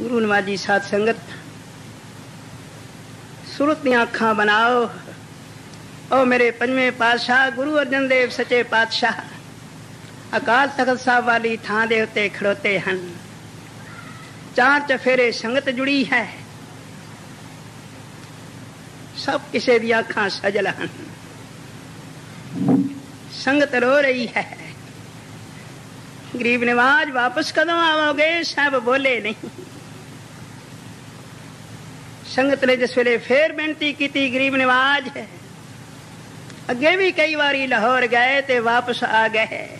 ਗੁਰੂ ਨਵਾਜੀ ਸਾਧ ਸੰਗਤ, ਸੁਰਤ ਦੀਆਂ ਅੱਖਾਂ ਬਣਾਓ। ਓ ਮੇਰੇ ਪੰਜਵੇਂ ਪਾਤਸ਼ਾਹ ਗੁਰੂ ਅਰਜਨ ਦੇਵ ਸੱਚੇ ਪਾਤਸ਼ਾਹ, ਅਕਾਲ ਤਖਤ ਸਾਹਿਬ ਵਾਲੀ ਥਾਂ ਦੇ ਉੱਤੇ ਖੜੋਤੇ ਹਨ। ਚਾਰ ਚਫੇਰੇ ਸੰਗਤ ਜੁੜੀ ਹੈ। ਸਭ ਕਿਸੇ ਦੀਆਂ ਅੱਖਾਂ ਸਜਲ ਹਨ। ਸੰਗਤ ਰੋ ਰਹੀ ਹੈ। ਗਰੀਬ ਨਿਵਾਜ ਵਾਪਸ ਕਦੋਂ ਆਵੋਗੇ? ਸਭ ਬੋਲੇ ਨਹੀਂ। ਸੰਗਤ ਨੇ ਜਿਸ ਵੇਲੇ ਫੇਰ ਬੇਨਤੀ ਕੀਤੀ, ਗਰੀਬ ਨਿਵਾਜ ਅੱਗੇ ਵੀ ਕਈ ਵਾਰੀ ਲਾਹੌਰ ਗਏ ਤੇ ਵਾਪਸ ਆ ਗਏ।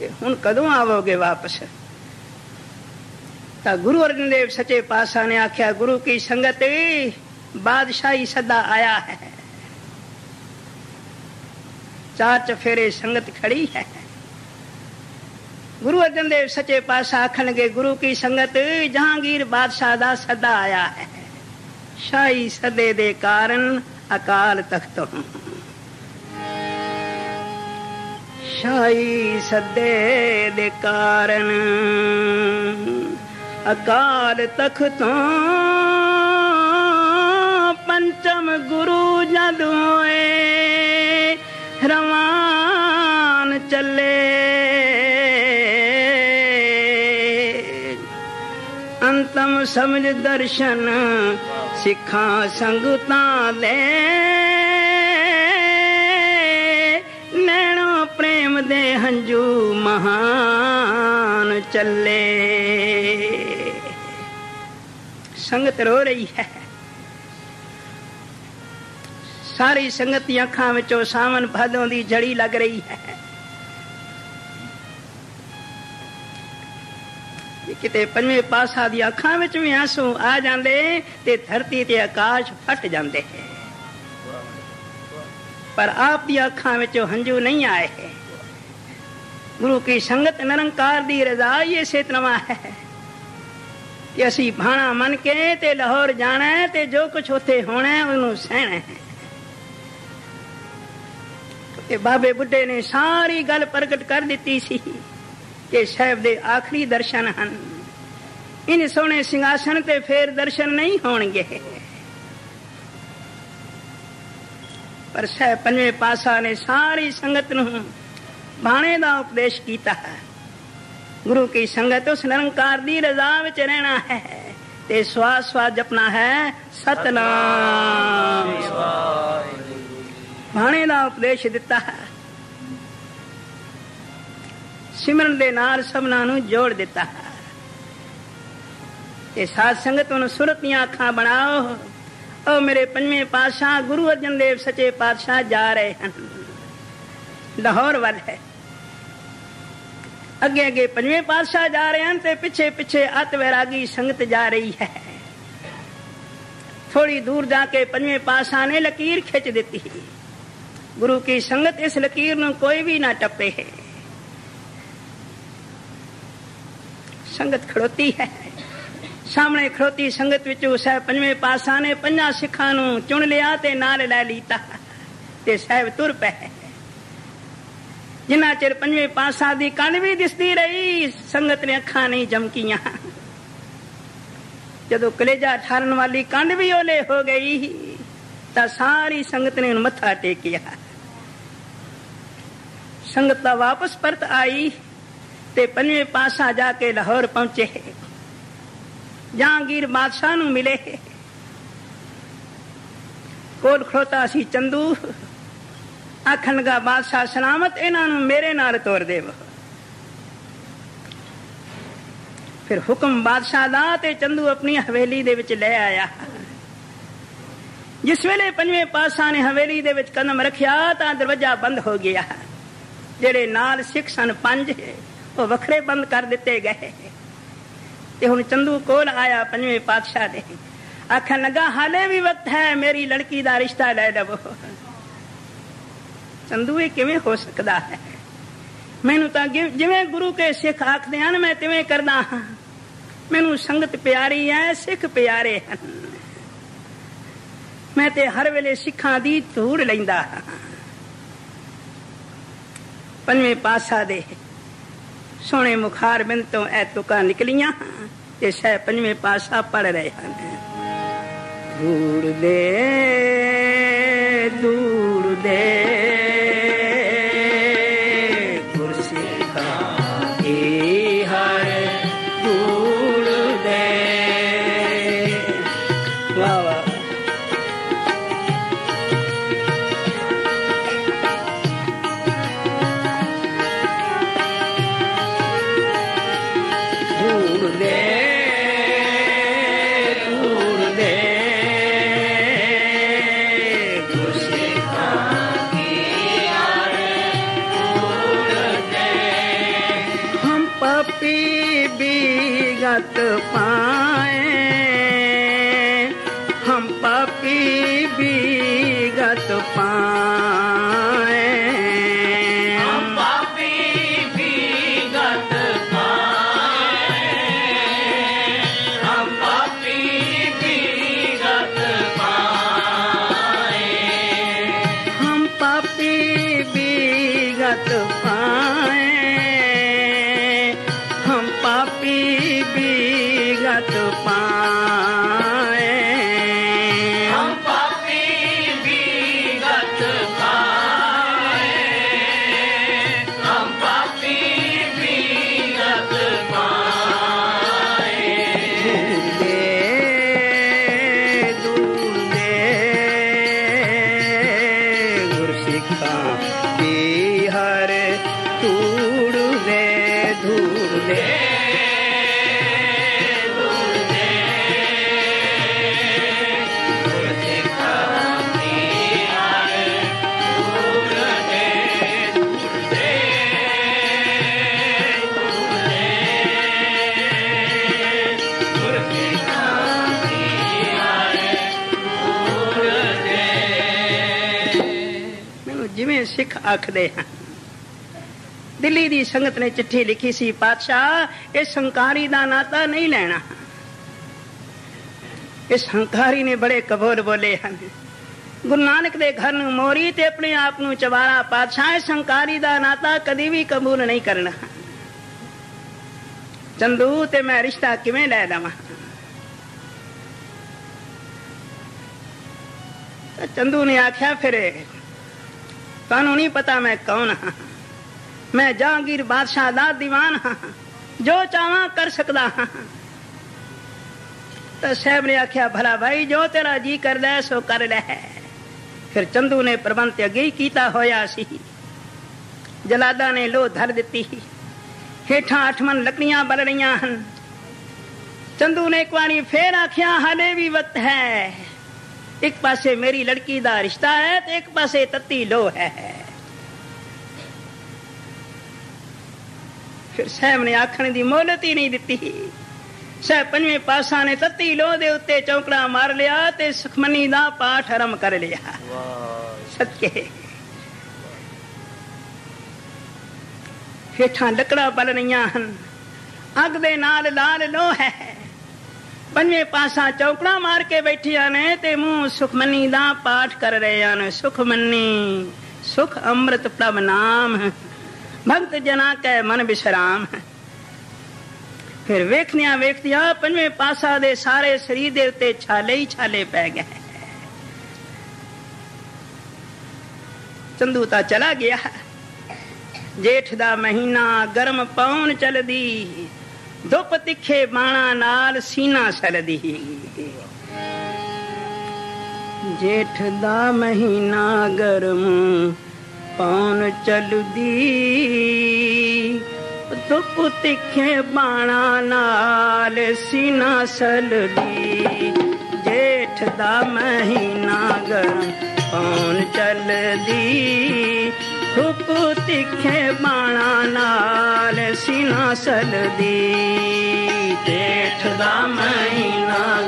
ਤੇ ਹੁਣ ਕਦੋਂ ਆਵੋਗੇ ਵਾਪਸ? ਤਾਂ ਗੁਰੂ ਅਰਜਨ ਦੇਵ ਸੱਚੇ ਪਾਤਸ਼ਾਹ ਨੇ ਆਖਿਆ, ਗੁਰੂ ਕੀ ਸੰਗਤ ਬਾਦਸ਼ਾਹੀ ਸਦਾ ਆਇਆ ਹੈ। ਚਾਰ ਚਫੇਰੇ ਸੰਗਤ ਖੜੀ ਹੈ। ਗੁਰੂ ਅਰਜਨ ਦੇਵ ਸੱਚੇ ਪਾਤਸ਼ਾਹ ਆਖਣਗੇ, ਗੁਰੂ ਕੀ ਸੰਗਤ ਜਹਾਂਗੀਰ ਬਾਦਸ਼ਾਹ ਦਾ ਸਦਾ ਆਇਆ ਹੈ। ਸ਼ਾਹੀ ਸਦੇ ਦੇ ਕਾਰਨ ਅਕਾਲ ਤਖ਼ਤ ਸ਼ਾਹੀ ਸਦੇ ਦੇ ਕਾਰਨ ਅਕਾਲ ਤਖਤੋਂ ਪੰਚਮ ਗੁਰੂ ਜਦ ਹੋਏ, ਰਵਾਨ ਚੱਲੇ ਅੰਤਮ ਸਮਝ ਦਰਸ਼ਨ ਸਿੱਖਾਂ ਸੰਗਤਾਂ ਦੇ ਨੈਣੋ ਪ੍ਰੇਮ ਦੇ ਹੰਝੂ ਮਹਾਨ ਚੱਲੇ। ਸੰਗਤ ਰੋ ਰਹੀ ਹੈ। ਸਾਰੀ ਸੰਗਤ ਦੀਆਂ ਅੱਖਾਂ ਵਿੱਚੋਂ ਸਾਵਨ ਭਾਦੋਂ ਦੀ ਜੜੀ ਲੱਗ ਰਹੀ ਹੈ। ਕਿਤੇ ਪੰਜਵੇਂ ਪਾਸਾ ਦੀ ਅੱਖਾਂ ਵਿੱਚ ਵੀ ਆਂਸੂ ਆ ਜਾਂਦੇ ਤੇ ਧਰਤੀ ਤੇ ਆਕਾਸ਼ ਫਟ ਜਾਂਦੇ ਪਰ ਆਪ ਦੀ ਅੱਖਾਂ ਵਿੱਚੋਂ ਹੰਝੂ ਨਹੀਂ ਆਏ ਗੁਰੂ ਕੀ ਸੰਗਤ ਨਿਰੰਕਾਰ ਦੀ ਰਜ਼ਾ ਹੀ ਇਸੇ ਹੈ। ਕਿ ਅਸੀਂ ਭਾਣਾ ਮੰਨ ਕੇ ਤੇ ਲਾਹੌਰ ਜਾਣਾ ਤੇ ਜੋ ਕੁਝ ਉੱਥੇ ਹੋਣਾ ਉਹਨੂੰ ਸਹਿਣਾ ਤੇ ਬਾਬੇ ਬੁੱਢੇ ਨੇ ਸਾਰੀ ਗੱਲ ਪ੍ਰਗਟ ਕਰ ਦਿੱਤੀ ਸੀ ਕਿ ਸਾਹਿਬ ਦੇ ਆਖਰੀ ਦਰਸ਼ਨ ਹਨ। ਇਨ ਸੋਹਣੇ ਸਿੰਘਾਸਣ ਤੇ ਫੇਰ ਦਰਸ਼ਨ ਨਹੀਂ ਹੋਣਗੇ। ਪਰ ਸਾਹਿਬ ਪੰਜਵੇਂ ਪਾਸਾ ਨੇ ਸਾਰੀ ਸੰਗਤ ਨੂੰ ਬਾਣੇ ਦਾ ਉਪਦੇਸ਼ ਕੀਤਾ ਹੈ। ਗੁਰੂ ਕੀ ਸੰਗਤ ਉਸ ਨਿਰੰਕਾਰ ਦੀ ਰਜ਼ਾ ਵਿੱਚ ਰਹਿਣਾ ਹੈ ਤੇ ਸਵਾਸ ਸਵਾਸ ਜਪਣਾ ਹੈ, ਸਤਨਾਮ। ਬਾਣੇ ਦਾ ਉਪਦੇਸ਼ ਦਿੱਤਾ ਹੈ। ਸਿਮਰਨ ਦੇ ਨਾਲ ਸਭਨਾਂ ਨੂੰ ਜੋੜ ਦਿੱਤਾ ਹੈ। ਇਹ ਸਾਧ ਸੰਗਤ ਨੂੰ ਸੁਰਤ ਦੀਆਂ ਅੱਖਾਂ ਬਣਾਓ ਉਹ ਮੇਰੇ ਪੰਜਵੇਂ ਪਾਤਸ਼ਾਹ ਗੁਰੂ ਅਰਜਨ ਦੇਵ ਸੱਚੇ ਪਾਤਸ਼ਾਹ ਜਾ ਰਹੇ ਹਨ ਲਾਹੌਰ ਵੱਲ ਹੈ ਅੱਗੇ ਅੱਗੇ ਪੰਜਵੇਂ ਪਾਤਸ਼ਾਹ ਜਾ ਰਹੇ ਹਨ ਤੇ ਪਿੱਛੇ ਪਿੱਛੇ ਅਤ ਵੈਰਾਗੀ ਸੰਗਤ ਜਾ ਰਹੀ ਹੈ ਥੋੜੀ ਦੂਰ ਜਾ ਕੇ ਪੰਜਵੇਂ ਪਾਤਸ਼ਾਹ ਨੇ ਲਕੀਰ ਖਿੱਚ ਦਿੱਤੀ ਗੁਰੂ ਕੀ ਸੰਗਤ ਇਸ ਲਕੀਰ ਨੂੰ ਕੋਈ ਵੀ ਨਾ ਟੱਪੇ ਹੈ ਸੰਗਤ ਖੜੋਤੀ ਹੈ ਸਾਹਮਣੇ ਖੜੋਤੀ ਸੰਗਤ ਵਿੱਚ ਸਾਹਿਬ ਪੰਜਵੇਂ ਪਾਸਾ ਨੇ ਪੰਜਾਂ ਸਿੱਖਾਂ ਨੂੰ ਚੁਣ ਲਿਆ ਤੇ ਨਾਲ ਲੈ ਲੀਤਾ ਤੇ ਸਾਹਿਬ ਤੁਰ ਪਏ। ਜਿੰਨਾ ਚਿਰ ਪੰਜਵੇਂ ਪਾਸਾ ਦੀ ਕੰਨ ਵੀ ਦਿਸਦੀ ਰਹੀ, ਸੰਗਤ ਨੇ ਅੱਖਾਂ ਨਹੀਂ ਜਮਕੀਆਂ। ਜਦੋਂ ਕਲੇਜਾ ਠਾਰਨ ਵਾਲੀ ਕੰਨ ਵੀ ਓਲੇ ਹੋ ਗਈ, ਤਾਂ ਸਾਰੀ ਸੰਗਤ ਨੇ ਮੱਥਾ ਟੇਕਿਆ। ਸੰਗਤ ਦਾ ਵਾਪਸ ਪਰਤ ਆਈ ਤੇ ਪੰਜਵੇਂ ਪਾਸਾ ਜਾ ਕੇ ਲਾਹੌਰ ਪਹੁੰਚੇ। ਜਹਾਂਗੀਰ ਬਾਦਸ਼ਾਹ ਨੂੰ ਮਿਲੇ ਕੋਲ ਖੜੋਤਾ ਸੀ ਚੰਦੂ ਆਖਣ ਲਗਾ ਬਾਦਸ਼ਾਹ ਸਲਾਮਤ ਇਹਨਾਂ ਨੂੰ ਮੇਰੇ ਨਾਲ ਤੋਰ ਦੇਵ ਫਿਰ ਹੁਕਮ ਬਾਦਸ਼ਾਹ ਦਾ ਤੇ ਚੰਦੂ ਆਪਣੀ ਹਵੇਲੀ ਦੇ ਵਿੱਚ ਲੈ ਆਇਆ ਜਿਸ ਵੇਲੇ ਪੰਜਵੇਂ ਪਾਤਸ਼ਾਹ ਨੇ ਹਵੇਲੀ ਦੇ ਵਿੱਚ ਕਦਮ ਰੱਖਿਆ ਤਾਂ ਦਰਵਾਜ਼ਾ ਬੰਦ ਹੋ ਗਿਆ ਜਿਹੜੇ ਨਾਲ ਸਿੱਖ ਸਨ ਪੰਜ ਉਹ ਵੱਖਰੇ ਬੰਦ ਕਰ ਦਿੱਤੇ ਗਏ ਤੇ ਹੁਣ ਚੰਦੂ ਕੋਲ ਆਇਆ ਪੰਜਵੇਂ ਪਾਤਸ਼ਾਹ ਦੇ। ਆਖਣ ਲੱਗਾ, ਹਾਲੇ ਵੀ ਵਕਤ ਹੈ, ਮੇਰੀ ਲੜਕੀ ਦਾ ਰਿਸ਼ਤਾ ਲੈ ਲਵੋ। ਚੰਦੂ, ਇਹ ਕਿਵੇਂ ਹੋ ਸਕਦਾ ਹੈ? ਮੈਨੂੰ ਤਾਂ ਜਿਵੇਂ ਗੁਰੂ ਕੇ ਸਿੱਖ ਆਖਦੇ ਹਨ, ਮੈਂ ਤਿਵੇਂ ਕਰਦਾ ਹਾਂ। ਮੈਨੂੰ ਸੰਗਤ ਪਿਆਰੀ ਹੈ, ਸਿੱਖ ਪਿਆਰੇ ਹਨ। ਮੈਂ ਤੇ ਹਰ ਵੇਲੇ ਸਿੱਖਾਂ ਦੀ ਧੂੜ ਲੈਂਦਾ ਹਾਂ। ਪੰਜਵੇਂ ਪਾਤਸ਼ਾਹ ਦੇ ਸੋਹਣੇ ਮੁਖਾਰ ਬਿੰਦ ਤੋਂ ਐ ਤੁਕਾਂ ਨਿਕਲੀਆਂ ਤੇ ਸਹਿ ਪੰਜਵੇਂ ਪਾਸਾ ਪੜ ਰਹੇ ਹਨ। ਧੂੜ ਦੇ ਧੂੜ ਦੇ। पपी बीगत पाए ਆਖਦੇ ਹਨ ਦਿੱਲੀ ਦੀ ਸੰਗਤ ਨੇ ਚਿੱਠੀ ਲਿਖੀ ਸੀ, ਪਾਤਸ਼ਾਹ, ਇਹ ਸੰਕਾਰੀ ਦਾ ਨਾਤਾ ਨਹੀਂ ਲੈਣਾ। ਇਹ ਸੰਕਾਰੀ ਨੇ ਬੜੇ ਕਬੂਲ ਬੋਲੇ ਹਨ। ਗੁਰੂ ਨਾਨਕ ਦੇ ਘਰ ਨੂੰ ਮੋਰੀ ਤੇ ਆਪਣੇ ਆਪ ਨੂੰ ਚਵਾਰਾ, ਪਾਤਸ਼ਾਹ ਇਹ ਸੰਕਾਰੀ ਦਾ ਨਾਤਾ ਕਦੀ ਵੀ ਕਬੂਲ ਨਹੀਂ ਕਰਨਾ। ਚੰਦੂ, ਤੇ ਮੈਂ ਰਿਸ਼ਤਾ ਕਿਵੇਂ ਲੈ ਲਵਾਂ? ਚੰਦੂ ਨੇ ਆਖਿਆ, ਫਿਰ ਤੁਹਾਨੂੰ ਨਹੀਂ ਪਤਾ ਮੈਂ ਕੌਣ ਹਾਂ। ਮੈਂ ਜਹਾਂਗੀਰ ਬਾਦਸ਼ਾਹ ਦਾ ਦੀਵਾਨ ਹਾਂ। ਜੋ ਚਾਹਾਂ ਕਰ ਸਕਦਾ ਹਾਂ। ਤਾਂ ਸਾਹਿਬ ਨੇ ਆਖਿਆ ਭਲਾ ਭਾਈ ਜੋ ਤੇਰਾ ਜੀ ਕਰਦਾ ਹੈ, ਸੋ ਕਰ ਲੈ। ਫਿਰ ਚੰਦੂ ਨੇ ਪ੍ਰਬੰਧ ਤੇ ਅੱਗੇ ਹੀ ਕੀਤਾ ਹੋਇਆ ਸੀ। ਜਲਾਦਾ ਨੇ ਲੋਹ ਧਰ ਦਿੱਤੀ। ਹੇਠਾਂ ਅਠਮਨ ਲੱਕੜੀਆਂ ਬਲ ਰਹੀਆਂ ਹਨ। ਚੰਦੂ ਨੇ ਇੱਕ ਵਾਰੀ ਫੇਰ ਆਖਿਆ ਹਾਲੇ ਵੀ ਵਕਤ ਹੈ। ਇੱਕ ਪਾਸੇ ਮੇਰੀ ਲੜਕੀ ਦਾ ਰਿਸ਼ਤਾ ਹੈ ਤੇ ਇੱਕ ਪਾਸੇ ਤੱਤੀ ਲੋ ਹੈ। ਫਿਰ ਸਾਹਿਬ ਨੇ ਆਖਣ ਦੀ ਮੋਹਲਤ ਹੀ ਨਹੀਂ ਦਿੱਤੀ। ਸਾਹਿਬ ਪੰਜਵੇਂ ਪਾਸਾ ਨੇ ਤੱਤੀ ਲੋ ਦੇ ਉੱਤੇ ਚੌਕੜਾ ਮਾਰ ਲਿਆ ਤੇ ਸੁਖਮਨੀ ਦਾ ਪਾਠ ਆਰੰਭ ਕਰ ਲਿਆ। ਸੱਚੇ। ਹੇਠਾਂ ਲੱਕੜਾਂ ਬਲ ਰਹੀਆਂ ਹਨ। ਅੱਗ ਦੇ ਨਾਲ ਲਾਲ ਲੋ ਹੈ। ਪੰਜਵੇਂ ਪਾਸਾ ਚੌਕੜਾ ਮਾਰ ਕੇ ਬੈਠੀਆਂ ਨੇ ਤੇ ਮੂੰਹ ਸੁਖਮਨੀ ਦਾ ਪਾਠ ਕਰ ਰਹੇ ਹਨ ਸੁਖਮਨੀ ਸੁਖ ਅੰਮ੍ਰਿਤ ਪ੍ਰਭ ਨਾਮ ਭਗਤ ਜਨਾ ਕੈ ਮਨ ਬਿਸਰਾਮ ਫਿਰ ਵੇਖਦਿਆਂ ਵੇਖਦਿਆਂ ਪੰਜਵੇਂ ਪਾਸਾ ਦੇ ਸਾਰੇ ਸਰੀਰ ਦੇ ਉੱਤੇ ਛਾਲੇ ਹੀ ਛਾਲੇ ਪੈ ਗਏ ਚੰਦੂ ਤਾਂ ਚਲਾ ਗਿਆ ਜੇਠ ਦਾ ਮਹੀਨਾ ਗਰਮ ਪੌਣ ਚਲਦੀ ਧੁੱਪ ਤਿੱਖੇ ਬਾਣਾ ਨਾਲ ਸੀਨਾ ਸਲਦੀ ਜੇਠ ਦਾ ਮਹੀਨਾ ਗਰਮ ਪੌਣ ਚਲਦੀ ਧੁੱਪ ਤਿੱਖੇ ਬਾਣਾ ਨਾਲ ਸੀਨਾ ਸਲਦੀ ਜੇਠ ਦਾ ਮਹੀਨਾ ਗਰਮ ਪੌਣ ਚਲਦੀ ਧੁੱਪ ਤਿੱਖੇ ਬਾਣਾ ਨਾਲ ਸੀਨਾ ਸਲਦੀ ਜੇਠ ਦਾ ਮਹੀਨਾ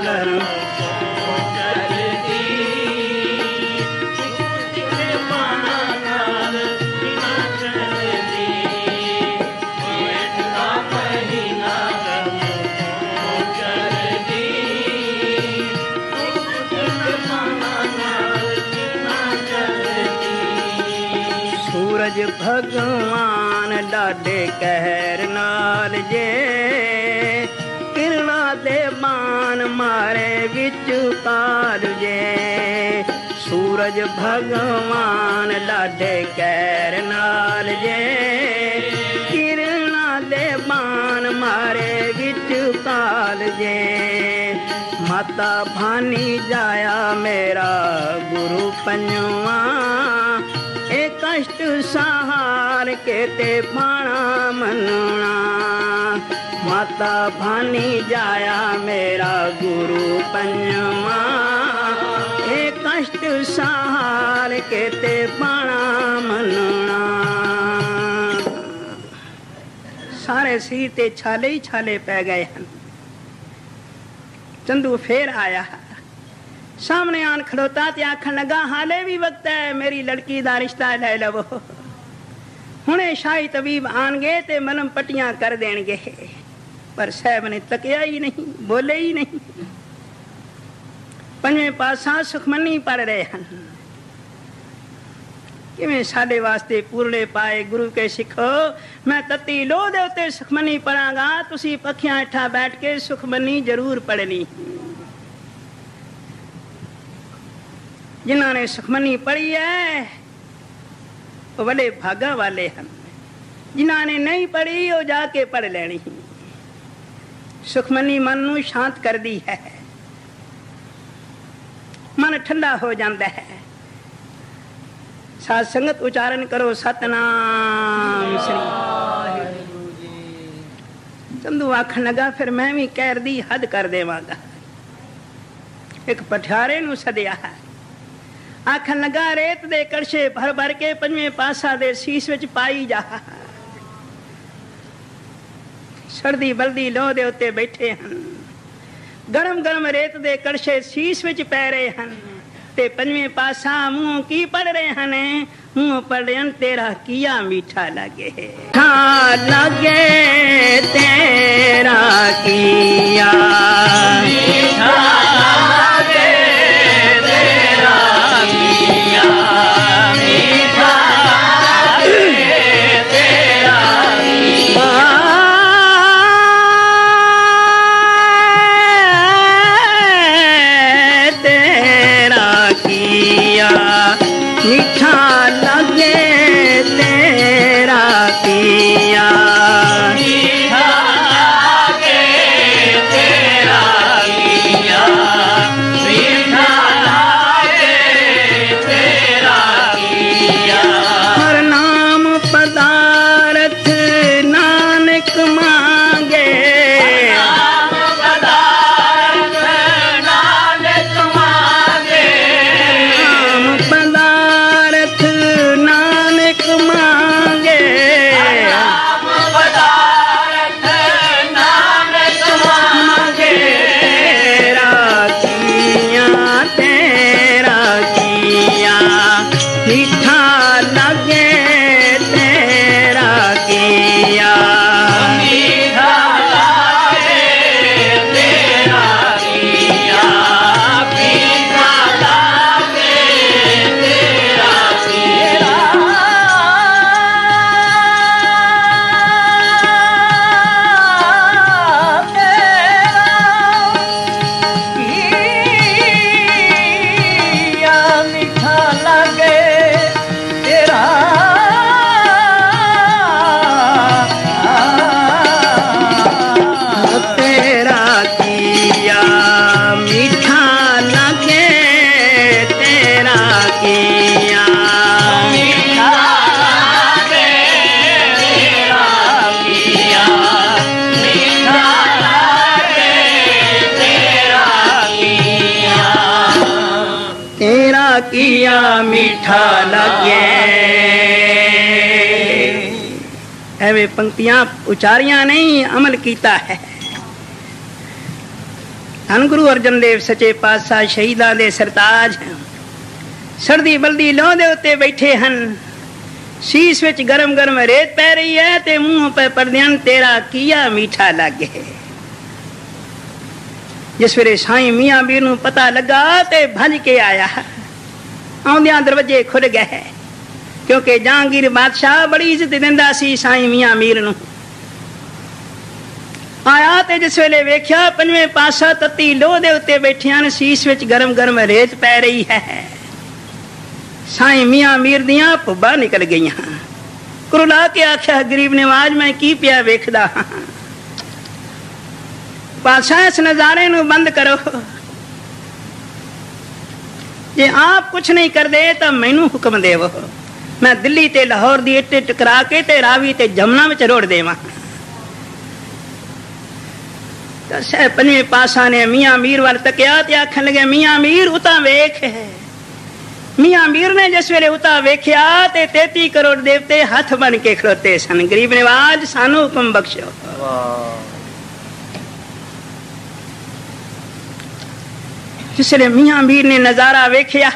ਵਿੱਚ ਜੇ। ਸੂਰਜ ਭਗਵਾਨ ਲਾਡੇ ਕੈਰ ਨਾਲ ਜੇ। ਕਿਰਣਾ ਦੇ ਮਾਨ ਮਾਰੇ ਵਿੱਚ ਜੇ। ਮਾਤਾ ਭਾਨੀ ਜਾਇਆ ਮੇਰਾ ਗੁਰੂ ਪੰਜਵਾ। ਇਹ ਕਸ਼ਟ ਸਹਾਰ ਕੇ ਤੇ ਪਾਣਾ ਮੰਨਣਾ। ਮਾਤਾ ਭਾਨੀ ਜਾਇਆ ਮੇਰਾ ਗੁਰੂ ਪੰਜਵਾ ਇਹ ਕਸ਼ਟ ਸਹਾਰ ਕੇ ਪਾਣਾ ਮੰਨਣਾ ਸਾਰੇ ਸਰੀਰ ਤੇ ਛਾਲੇ ਹੀ ਛਾਲੇ ਪੈ ਗਏ ਹਨ ਚੰਦੂ ਫੇਰ ਆਇਆ ਸਾਹਮਣੇ ਆਣ ਖਲੋਤਾ ਤੇ ਆਖਣ ਲੱਗਾ ਹਾਲੇ ਵੀ ਵਕਤ ਹੈ ਮੇਰੀ ਲੜਕੀ ਦਾ ਰਿਸ਼ਤਾ ਲੈ ਲਵੋ ਹੁਣੇ ਸ਼ਾਹੀ ਤਬੀਬ ਆਣਗੇ ਤੇ ਮਲਮ ਪਟੀਆਂ ਕਰ ਦੇਣਗੇ ਪਰ ਸਾਹਿਬ ਨੇ ਤੱਕਿਆ ਹੀ ਨਹੀਂ, ਬੋਲੇ ਹੀ ਨਹੀਂ। ਪੰਜਵੇਂ ਪਾਸਾ ਸੁਖਮਨੀ ਪੜ ਰਹੇ ਹਨ। ਕਿਵੇਂ ਸਾਡੇ ਵਾਸਤੇ ਪੂਰਲੇ ਪਾਏ ਗੁਰੂ ਕੇ ਸਿੱਖੋ ਮੈਂ ਤਤੀ ਲੋਹ ਦੇ ਉੱਤੇ ਸੁਖਮਨੀ ਪੜਾਂਗਾ ਤੁਸੀਂ ਪੱਖੀਆਂ ਹੇਠਾਂ ਬੈਠ ਕੇ ਸੁਖਮਨੀ ਜ਼ਰੂਰ ਪੜਨੀ ਜਿਨ੍ਹਾਂ ਨੇ ਸੁਖਮਨੀ ਪੜੀ ਹੈ, ਉਹ ਵੱਡੇ ਭਾਗਾ ਵਾਲੇ ਹਨ। ਜਿਨ੍ਹਾਂ ਨੇ ਨਹੀਂ ਪੜੀ ਉਹ ਜਾ ਕੇ ਪੜ ਲੈਣੀ। ਸੁਖਮਨੀ ਮਨ ਨੂੰ ਸ਼ਾਂਤ ਕਰਦੀ ਹੈ। ਮਨ ਠੰਡਾ ਹੋ ਜਾਂਦਾ ਹੈ। ਸਾਧ ਸੰਗਤ ਉਚਾਰਨ ਕਰੋ ਸਤਨਾਮ ਸ੍ਰੀ ਚੰਦੂ ਆਖਣ ਲਗਾ, ਫਿਰ ਮੈਂ ਵੀ ਕਹਿਰ ਦੀ ਹੱਦ ਕਰ ਦੇਵਾਂਗਾ। ਇੱਕ ਪਠਿਆਰੇ ਨੂੰ ਸਦਿਆ ਆਖਣ ਲਗਾ, ਰੇਤ ਦੇ ਕੜਛੇ ਭਰ ਭਰ ਕੇ ਪੰਜਵੇਂ ਪਾਸਾ ਦੇ ਸੀਸ ਵਿੱਚ ਪਾਈ ਜਾ। ਸਰਦੀ ਬਲਦੀ ਲੋਹ ਦੇ ਉੱਤੇ ਬੈਠੇ ਹਨ। ਗਰਮ ਗਰਮ ਰੇਤ ਦੇ ਕੜਛੇ ਸੀਸ ਵਿੱਚ ਪੈ ਰਹੇ ਹਨ। ਤੇ ਪੰਜਵੇਂ ਪਾਸਾ ਮੂੰਹ ਕੀ ਪੜ ਰਹੇ ਹਨ? ਮੂੰਹ ਪੜਨ ਤੇਰਾ ਕੀਆ ਮਿੱਠਾ ਲਾਗੇ ਠਾ ਲੱਗੇ ਤੇਰਾ ਕੀਆ। ਮਿੱਠਾ ਪੰਕਤੀਆਂ ਉਚਾਰੀਆਂ ਨਹੀਂ, ਅਮਲ ਕੀਤਾ ਹੈ। ਧੰਨ ਗੁਰੂ ਅਰਜਨ ਦੇਵ ਸੱਚੇ ਪਾਤਸ਼ਾਹ ਸ਼ਹੀਦਾਂ ਦੇ ਸਰਤਾਜ ਸਰਦੀ ਬਲਦੀ ਲੋਹ ਦੇ ਉੱਤੇ ਬੈਠੇ ਹਨ। ਸੀਸ ਵਿੱਚ ਗਰਮ ਗਰਮ ਰੇਤ ਪੈ ਰਹੀ ਹੈ ਤੇ ਮੂੰਹ ਪੈ ਪਰਦਿਆਂ ਤੇਰਾ ਕੀਆ ਮਿੱਠਾ ਲੱਗੇ ਜਿਸ ਵੇਲੇ ਸਾਈਂ ਮੀਆਂ ਵੀਰ ਨੂੰ ਪਤਾ ਲੱਗਾ ਤੇ ਭੱਜ ਕੇ ਆਇਆ। ਆਉਂਦਿਆਂ ਦਰਵਾਜ਼ੇ ਖੁੱਲ ਗਏ। ਕਿਉਂਕਿ ਜਹਾਂਗੀਰ ਬਾਦਸ਼ਾਹ ਬੜੀ ਇੱਜ਼ਤ ਦਿੰਦਾ ਸੀ ਸਾਈਂ ਮੀਆਂ ਮੀਰ ਨੂੰ। ਆਇਆ ਤੇ ਜਿਸ ਵੇਲੇ ਵੇਖਿਆ ਪੰਜਵੇਂ ਪਾਸਾ ਤਤੀ ਲੋਹ ਦੇ ਉੱਤੇ ਬੈਠਿਆਂ ਨੇ ਸੀਸ ਵਿੱਚ ਗਰਮ ਗਰਮ ਰੇਤ ਪੈ ਰਹੀ ਹੈ। ਸਾਈਂ ਮੀਆਂ ਮੀਰ ਦੀਆਂ ਪੁੱਬਾ ਨਿਕਲ ਗਈਆਂ। ਕੁਰਲਾ ਕੇ ਆਖਿਆ, ਗਰੀਬ ਨਿਵਾਜ, ਮੈਂ ਕੀ ਪਿਆ ਵੇਖਦਾ ਹਾਂ? ਪਾਸ਼ਾ ਇਸ ਨਜ਼ਾਰੇ ਨੂੰ ਬੰਦ ਕਰੋ। ਜੇ ਆਪ ਕੁਛ ਨਹੀਂ ਕਰਦੇ ਤਾਂ ਮੈਨੂੰ ਹੁਕਮ ਦੇਵੋ। ਮੈਂ ਦਿੱਲੀ ਤੇ ਲਾਹੌਰ ਦੀ ਇੱਟ ਟਕਰਾ ਕੇ ਤੇ ਰਾਵੀ ਤੇ ਜਮਨਾ ਵਿੱਚ ਰੋੜ ਦੇਵਾਂ ਤਾਂ ਸਹਿ ਪੰਜਵੇਂ ਪਾਸਾ ਨੇ ਮੀਆਂ ਮੀਰ ਵੱਲ ਤੱਕਿਆ ਤੇ ਆਖਣ ਲੱਗੇ ਮੀਆਂ ਮੀਰ ਉਤਾਂ ਵੇਖ ਮੀਆਂ ਮੀਰ ਨੇ ਜਿਸ ਵੇਲੇ ਉਤਾਂ ਵੇਖਿਆ ਤੇ 33 ਕਰੋੜ ਦੇਵਤੇ ਹੱਥ ਬਣ ਕੇ ਖਲੋਤੇ ਸਨ ਗਰੀਬ ਨਿਵਾਜ ਸਾਨੂੰ ਹੁਕਮ ਬਖਸ਼ੋ ਜਿਸ ਵੇਲੇ ਮੀਆਂ ਮੀਰ ਨੇ ਨਜ਼ਾਰਾ ਵੇਖਿਆ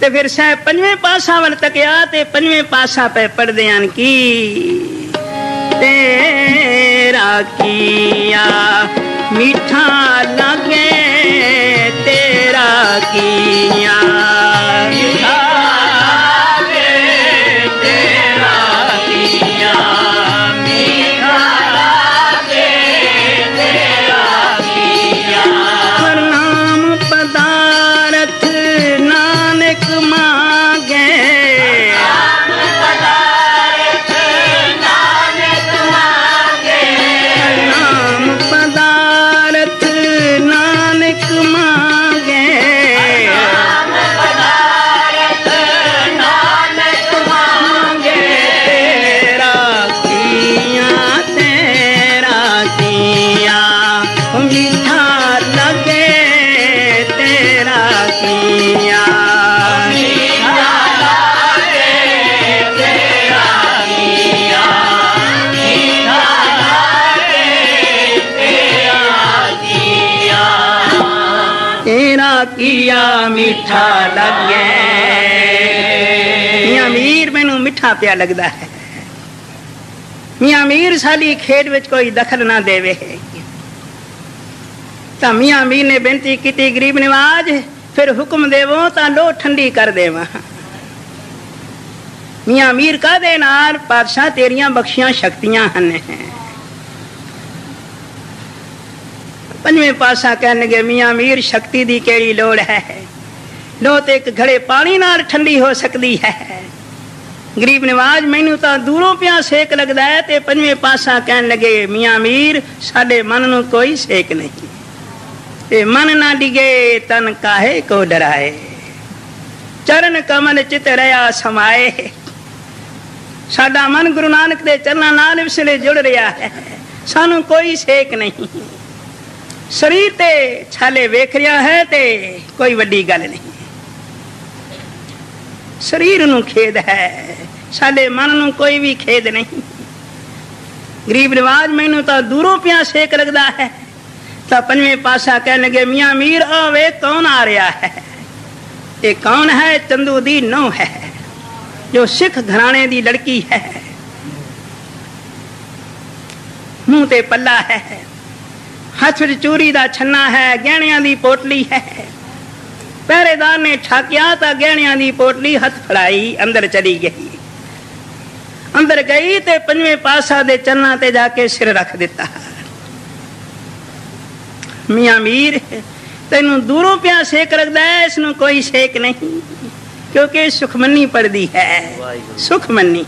ਤੇ ਫਿਰ ਸਹਿ ਪੰਜਵੇਂ ਪਾਸਾ ਵੱਲ ਤੱਕਿਆ ਤੇ ਪੰਜਵੇਂ ਪਾਸਾ ਪੈ ਪੜਦੇ ਹਨ ਕੀ ਤੇਰਾ ਕੀਆ ਮਿੱਠਾ ਲੱਗੇ ਤੇਰਾ ਕੀਆ ਮੈਨੂੰ ਪਿਆ ਲੱਗਦਾ ਹੈ। ਮੀਆਂ ਮੀਰ ਸਾਡੀ ਖੇਡ ਵਿੱਚ ਕੋਈ ਦਖਲ ਨਾ ਦੇਵੇ। ਤਾਂ ਮੀਆਂ ਮੀਰ ਨੇ ਬੇਨਤੀ ਕੀਤੀ, ਗਰੀਬ ਨਿਵਾਜ, ਫਿਰ ਹੁਕਮ ਦੇਵੋ ਤਾਂ ਲੋ ਠੰਡੀ ਕਰ ਦੇਵਾਂ। ਮੀਆਂ ਮੀਰ ਕਾਦੇ ਨਾਲ? ਪਾਤਸ਼ਾਹ ਤੇਰੀਆਂ ਬਖਸ਼ੀਆਂ ਸ਼ਕਤੀਆਂ ਹਨ। ਪੰਜਵੇਂ ਪਾਸਾ ਕਹਿਣਗੇ, ਮੀਆਂ ਮੀਰ ਸ਼ਕਤੀ ਦੀ ਕਿਹੜੀ ਲੋੜ ਹੈ? ਲੋ ਤੇ ਇੱਕ ਘੜੇ ਪਾਣੀ ਨਾਲ ਠੰਡੀ ਹੋ ਸਕਦੀ ਹੈ। ਗਰੀਬ ਨਿਵਾਜ, ਮੈਨੂੰ ਤਾਂ ਦੂਰੋਂ ਪਿਆ ਸੇਕ ਲੱਗਦਾ ਹੈ ਤੇ ਪੰਜਵੇਂ ਪਾਸਾ ਕਹਿਣ ਲੱਗੇ, ਮੀਆਂ ਮੀਰ, ਸਾਡੇ ਮਨ ਨੂੰ ਕੋਈ ਸੇਕ ਨਹੀਂ। ਤੇ ਮਨ ਨਾ ਡਿਗੇ, ਤਨ ਕਾਹੇ ਕੋ ਡਰਾਏ। ਚਰਨ ਕਮਲ ਚਿਤ ਰਿਆ ਸਮਾਏ। ਸਾਡਾ ਮਨ ਗੁਰੂ ਨਾਨਕ ਦੇ ਚਰਨਾਂ ਨਾਲ ਵਿਸਲੇ ਜੁੜ ਰਿਹਾ ਹੈ। ਸਾਨੂੰ ਕੋਈ ਸੇਕ ਨਹੀਂ। ਸਰੀਰ ਤੇ ਛਾਲੇ ਵੇਖ ਰਿਹਾ ਹੈ ਤੇ ਕੋਈ ਵੱਡੀ ਗੱਲ ਨਹੀਂ। ਸਰੀਰ ਨੂੰ ਖੇਦ ਹੈ। ਸਾਡੇ ਮਨ ਨੂੰ ਕੋਈ ਵੀ ਖੇਦ ਨਹੀਂ। ਗਰੀਬ ਰਿਵਾਜ ਮੈਨੂੰ ਤਾਂ ਦੂਰੋਂ ਪਿਆ ਸੇਕ ਲੱਗਦਾ ਹੈ। ਤਾਂ ਪੰਜਵੇਂ ਪਾਸਾ ਕਹਿਣ ਲੱਗੇ, ਮੀਆਂ ਮੀਰ, ਆਵੇ ਕੌਣ ਆ ਰਿਹਾ ਹੈ? ਇਹ ਕੌਣ ਹੈ? ਚੰਦੂ ਦੀ ਨੋ ਹੈ। ਜੋ ਸਿੱਖ ਘਰਾਣੇ ਦੀ ਲੜਕੀ ਹੈ। ਮੂੰਹ ਤੇ ਪੱਲਾ ਹੈ। ਹੱਥ ਵਿੱਚ ਚੂਰੀ ਦਾ ਛੰਨਾ ਹੈ। ਗਹਿਣਿਆਂ ਦੀ ਪੋਟਲੀ ਹੈ। ਪਹਿਰੇਦਾਰ ਨੇ ਠਾਕਿਆ ਤਾਂ ਗਹਿਣਿਆਂ ਦੀ ਪੋਟਲੀ ਹੱਥ ਫੜਾਈ ਅੰਦਰ ਚਲੀ ਗਈ। ਅੰਦਰ ਗਈ ਤੇ ਪੰਜਵੇਂ ਪਾਸਾ ਦੇ ਚੰਨਾਂ ਤੇ ਜਾ ਕੇ ਸਿਰ ਰੱਖ ਦਿੱਤਾ। ਮੀਆਂ ਮੀਰ ਤੈਨੂੰ ਦੂਰੋਂ ਪਿਆ ਸੇਕ ਲੱਗਦਾ ਹੈ ਇਸ ਨੂੰ ਕੋਈ ਸੇਕ ਨਹੀਂ ਕਿਉਂਕਿ ਸੁਖਮਨੀ ਪੜਦੀ ਹੈ। ਸੁਖਮਨੀ।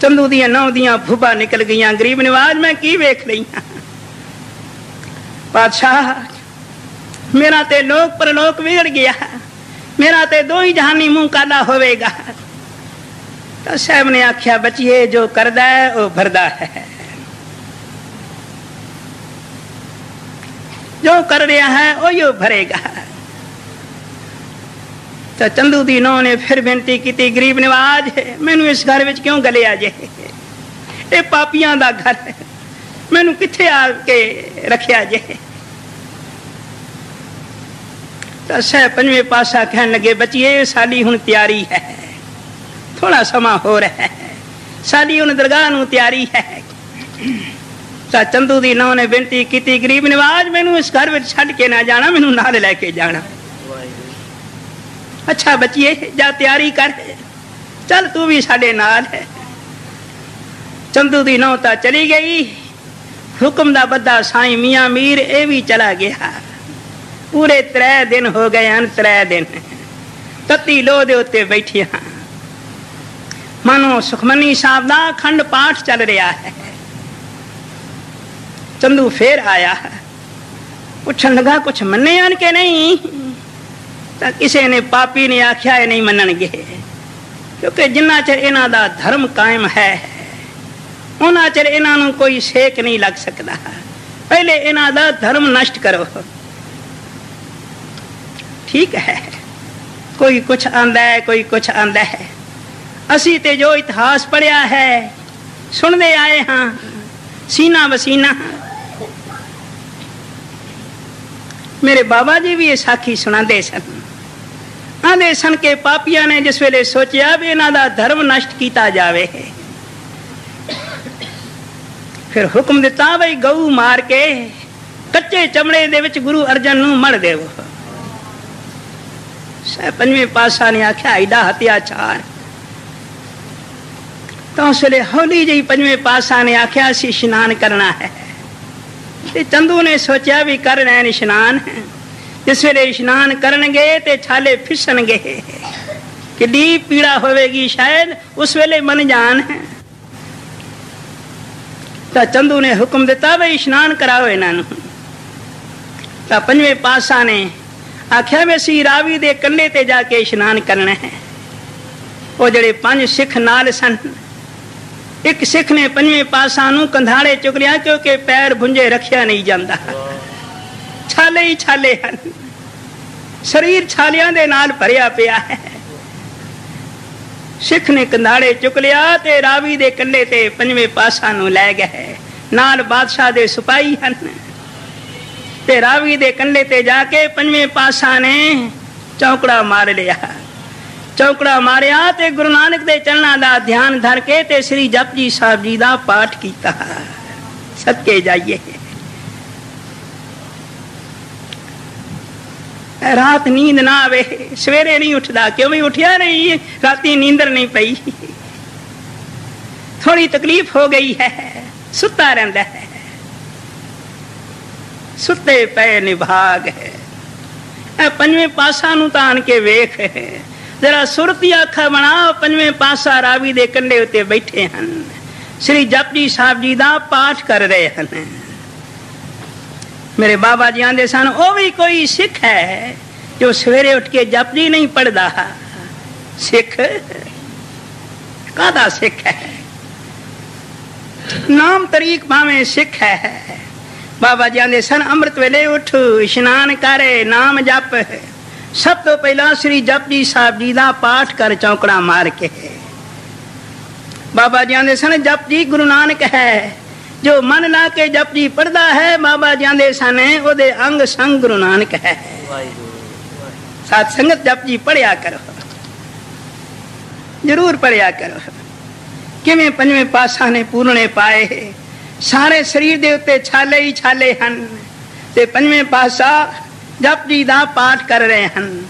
ਚੰਦੂ ਦੀਆਂ ਨੌ ਦੀਆਂ ਭੁਬਾ ਨਿਕਲ ਗਈਆਂ। ਗਰੀਬ ਨਿਵਾਜ ਮੈਂ ਕੀ ਵੇਖ ਰਹੀ ਹਾਂ ਪਾਤਸ਼ਾਹ ਮੇਰਾ ਤੇ ਲੋਕ ਪਰਲੋਕ ਵਿਗੜ ਗਿਆ ਮੇਰਾ ਤੇ ਦੋ ਹੀ ਜਹਾਨੀ ਮੂੰਹ ਕਾਲਾ ਹੋਵੇਗਾ ਤਾਂ ਸਾਹਿਬ ਨੇ ਆਖਿਆ ਬੱਚੀਏ ਜੋ ਕਰਦਾ ਹੈ ਉਹ ਭਰਦਾ ਹੈ ਜੋ ਕਰ ਰਿਹਾ ਹੈ ਉਹ ਭਰੇਗਾ ਤਾਂ ਚੰਦੂ ਦੀ ਨੌ ਨੇ ਫਿਰ ਬੇਨਤੀ ਕੀਤੀ ਗਰੀਬ ਨਿਵਾਜ ਮੈਨੂੰ ਇਸ ਘਰ ਵਿੱਚ ਕਿਉਂ ਗਲਿਆ ਜੇ ਇਹ ਪਾਪੀਆਂ ਦਾ ਘਰ ਹੈ ਮੈਨੂੰ ਕਿੱਥੇ ਆ ਕੇ ਰੱਖਿਆ ਜੇ ਤਾਂ ਸਹਿ ਪੰਜਵੇਂ ਪਾਸਾ ਕਹਿਣ ਲੱਗੇ ਬੱਚੀਏ ਸਾਡੀ ਹੁਣ ਤਿਆਰੀ ਹੈ। ਥੋੜਾ ਸਮਾਂ ਹੋ ਰਿਹਾ ਹੈ। ਸਾਡੀ ਹੁਣ ਦਰਗਾਹ ਨੂੰ ਤਿਆਰੀ ਹੈ। ਤਾਂ ਚੰਦੂ ਦੀ ਨੌ ਨੇ ਬੇਨਤੀ ਕੀਤੀ, ਗਰੀਬ ਨਿਵਾਜ, ਮੈਨੂੰ ਇਸ ਘਰ ਵਿੱਚ ਛੱਡ ਕੇ ਨਾ ਜਾਣਾ, ਮੈਨੂੰ ਨਾਲ ਲੈ ਕੇ ਜਾਣਾ। ਅੱਛਾ ਬੱਚੀਏ ਜਾ ਤਿਆਰੀ ਕਰ। ਚੱਲ ਤੂੰ ਵੀ ਸਾਡੇ ਨਾਲ ਹੈ। ਚੰਦੂ ਦੀ ਨੌ ਤਾਂ ਚਲੀ ਗਈ। ਹੁਕਮ ਦਾ ਬੱਦਾ ਸਾਈਂ ਮੀਆਂ ਮੀਰ, ਇਹ ਵੀ ਚਲਾ ਗਿਆ। ਪੂਰੇ 3 ਦਿਨ ਹੋ ਗਏ ਹਨ 3 ਦਿਨ ਤਤੀ ਲੋ ਦੇ ਉੱਤੇ ਬੈਠੀਆਂ ਮਨੋ ਸੁਖਮਨੀ ਸਾਹਿਬ ਦਾ ਖੰਡ ਪਾਠ ਚੱਲ ਰਿਹਾ ਹੈ ਚੰਦੂ ਫੇਰ ਆਇਆ ਪੁੱਛਣ ਲਗਾ ਕੁਛ ਮੰਨੇ ਆਣ ਕੇ ਨਹੀਂ ਤਾਂ ਕਿਸੇ ਨੇ ਪਾਪੀ ਨੇ ਆਖਿਆ ਇਹ ਨਹੀਂ ਮੰਨਣਗੇ ਕਿਉਂਕਿ ਜਿੰਨਾ ਚਿਰ ਇਹਨਾਂ ਦਾ ਧਰਮ ਕਾਇਮ ਹੈ ਉਹਨਾਂ ਚਿਰ ਇਹਨਾਂ ਨੂੰ ਕੋਈ ਸੇਕ ਨਹੀਂ ਲੱਗ ਸਕਦਾ ਪਹਿਲੇ ਇਹਨਾਂ ਦਾ ਧਰਮ ਨਸ਼ਟ ਕਰੋ ਠੀਕ ਹੈ। ਕੋਈ ਕੁਛ ਆਂਦਾ ਹੈ, ਕੋਈ ਕੁਛ ਆਂਦਾ ਹੈ। ਅਸੀਂ ਤੇ ਜੋ ਇਤਿਹਾਸ ਪੜਿਆ ਹੈ, ਸੁਣਦੇ ਆਏ ਹਾਂ। ਸੀਨਾ ਵਸੀਨਾ। ਮੇਰੇ ਬਾਬਾ ਜੀ ਵੀ ਇਹ ਸਾਖੀ ਸੁਣਾਉਂਦੇ ਸਨ। ਆਂਦੇ ਸਨ ਕਿ ਪਾਪੀਆਂ ਨੇ ਜਿਸ ਵੇਲੇ ਸੋਚਿਆ ਵੀ ਇਹਨਾਂ ਦਾ ਧਰਮ ਨਸ਼ਟ ਕੀਤਾ ਜਾਵੇ, ਫਿਰ ਹੁਕਮ ਦਿੱਤਾ ਬਈ ਗਊ ਮਾਰ ਕੇ ਕੱਚੇ ਚਮੜੇ ਦੇ ਵਿੱਚ ਗੁਰੂ ਅਰਜਨ ਨੂੰ ਮੜ ਦੇਵੋ। ਸਹਿ ਪੰਜਵੇਂ ਪਾਸਾ ਨੇ ਆਖਿਆ ਐਡਾ ਹਤਿਆਚਾਰ। ਤਾਂ ਉਸ ਵੇਲੇ ਹੌਲੀ ਜਿਹੀ ਪੰਜਵੇਂ ਪਾਸਾ ਨੇ ਆਖਿਆ ਸੀ ਇਸ਼ਨਾਨ ਕਰਨਾ ਹੈ। ਤੇ ਚੰਦੂ ਨੇ ਸੋਚਿਆ ਵੀ ਕਰ ਲੈਣ ਇਸ਼ਨਾਨ। ਜਿਸ ਵੇਲੇ ਇਸ਼ਨਾਨ ਕਰਨਗੇ ਤੇ ਛਾਲੇ ਫਿਸਣਗੇ। ਕਿੱਡੀ ਪੀੜਾ ਹੋਵੇਗੀ ਸ਼ਾਇਦ ਉਸ ਵੇਲੇ ਮਨ ਜਾਣ ਤਾਂ ਚੰਦੂ ਨੇ ਹੁਕਮ ਦਿੱਤਾ ਵੀ ਇਸ਼ਨਾਨ ਕਰਾਓ ਇਹਨਾਂ ਨੂੰ। ਤਾਂ ਪੰਜਵੇਂ ਪਾਸਾ ਨੇ ਆਖਿਆ ਵੀ ਅਸੀਂ ਰਾਵੀ ਦੇ ਕੰਢੇ ਤੇ ਜਾ ਕੇ ਇਸ਼ਨਾਨ ਕਰਨਾ ਹੈ। ਉਹ ਜਿਹੜੇ ਪੰਜ ਸਿੱਖ ਨਾਲ ਸਨ, ਇੱਕ ਸਿੱਖ ਨੇ ਪੰਜਵੇਂ ਪਾਸਾਂ ਨੂੰ ਕੰਧਾੜੇ ਚੁੱਕ ਲਿਆ ਕਿਉਂਕਿ ਪੈਰ ਭੁੰਜੇ ਰੱਖਿਆ ਨਹੀਂ ਜਾਂਦਾ। ਛਾਲੇ ਹੀ ਛਾਲੇ ਹਨ। ਸਰੀਰ ਛਾਲਿਆਂ ਦੇ ਨਾਲ ਭਰਿਆ ਪਿਆ ਹੈ। ਸਿੱਖ ਨੇ ਕੰਧਾੜੇ ਚੁੱਕ ਲਿਆ ਤੇ ਰਾਵੀ ਦੇ ਕੰਢੇ ਤੇ ਪੰਜਵੇਂ ਪਾਸਾਂ ਨੂੰ ਲੈ ਗਏ। ਨਾਲ ਬਾਦਸ਼ਾਹ ਦੇ ਸਿਪਾਹੀ ਹਨ। ਤੇ ਰਾਵੀ ਦੇ ਕੰਢੇ ਤੇ ਜਾ ਕੇ ਪੰਜਵੇਂ ਪਾਸਾਂ ਨੇ ਚੌਕੜਾ ਮਾਰ ਲਿਆ। ਚੌਕੜਾ ਮਾਰਿਆ ਤੇ ਗੁਰੂ ਨਾਨਕ ਦੇ ਚਰਨਾਂ ਦਾ ਧਿਆਨ ਧਰ ਕੇ ਤੇ ਸ੍ਰੀ ਜਪਜੀ ਸਾਹਿਬ ਜੀ ਦਾ ਪਾਠ ਕੀਤਾ। ਸਤਕੇ ਜਾਈਏ। ਰਾਤ ਨੀਂਦ ਨਾ ਆਵੇ, ਸਵੇਰੇ ਨਹੀਂ ਉੱਠਦਾ, ਕਿਉਂ ਵੀ ਉੱਠਿਆ ਨਹੀਂ, ਰਾਤੀ ਨੀਂਦਰ ਨਹੀਂ ਪਈ। ਥੋੜੀ ਤਕਲੀਫ ਹੋ ਗਈ ਹੈ, ਸੁੱਤਾ ਰਹਿੰਦਾ ਹੈ। ਸੁੱਤੇ ਪਏ ਨਿਭਾਗ ਹੈ। ਇਹ ਪੰਜਵੇਂ ਪਾਸਾ ਨੂੰ ਤਾਣ ਕੇ ਵੇਖ ਜਰਾ ਸੁਰਤੀ ਅੱਖਾਂ ਬਣਾ, ਪੰਜਵੇਂ ਪਾਸਾ ਰਾਵੀ ਦੇ ਕੰਢੇ ਉੱਤੇ ਬੈਠੇ ਹਨ। ਸ੍ਰੀ ਜਪਜੀ ਸਾਹਿਬ ਜੀ ਦਾ ਪਾਠ ਕਰ ਰਹੇ ਹਨ। ਮੇਰੇ ਬਾਬਾ ਜੀ ਆਂਦੇ ਸਨ, ਉਹ ਵੀ ਕੋਈ ਸਿੱਖ ਹੈ ਜੋ ਸਵੇਰੇ ਉੱਠ ਕੇ ਜਪਜੀ ਨਹੀਂ ਪੜਦਾ ਸਿੱਖ? ਕਾਦਾ ਸਿੱਖ ਹੈ? ਨਾਮ ਤਰੀਕ ਭਾਵੇਂ ਸਿੱਖ ਹੈ। ਬਾਬਾ ਜੀ ਆਂਦੇ ਸਨ, ਅੰਮ੍ਰਿਤ ਵੇਲੇ ਉਠ, ਇਸ਼ਨਾਨ ਕਰੇ, ਨਾਮ ਜਪ। ਸਭ ਤੋਂ ਪਹਿਲਾਂ ਸ੍ਰੀ ਜਪਜੀ ਸਾਹਿਬ ਜੀ ਦਾ ਪਾਠ ਕਰ ਚੌਂਕੜਾ ਮਾਰ ਕੇ। ਬਾਬਾ ਜੀ ਆਂਦੇ ਸਨ, ਜਪਜੀ ਗੁਰੂ ਨਾਨਕ ਹੈ, ਜੋ ਮਨ ਲਾ ਕੇ ਜਪਜੀ ਪੜਦਾ ਹੈ, ਬਾਬਾ ਜੀ ਆਂਦੇ ਸਨ, ਉਹਦੇ ਅੰਗ ਸੰਗ ਗੁਰੂ ਨਾਨਕ ਹੈ। ਸਾਧ ਸੰਗਤ ਜਪਜੀ ਪੜਿਆ ਕਰੋ। ਜ਼ਰੂਰ ਪੜਿਆ ਕਰੋ। ਕਿਵੇਂ ਪੰਜਵੇਂ ਪਾਸਾਂ ਨੇ ਪੂਰਨੇ ਪਾਏ। ਸਾਰੇ ਸਰੀਰ ਦੇ ਉੱਤੇ ਛਾਲੇ ਹੀ ਛਾਲੇ ਹਨ ਤੇ ਪੰਜਵੇਂ ਪਾਸਾ ਜਪਜੀ ਦਾ ਪਾਠ ਕਰ ਰਹੇ ਹਨ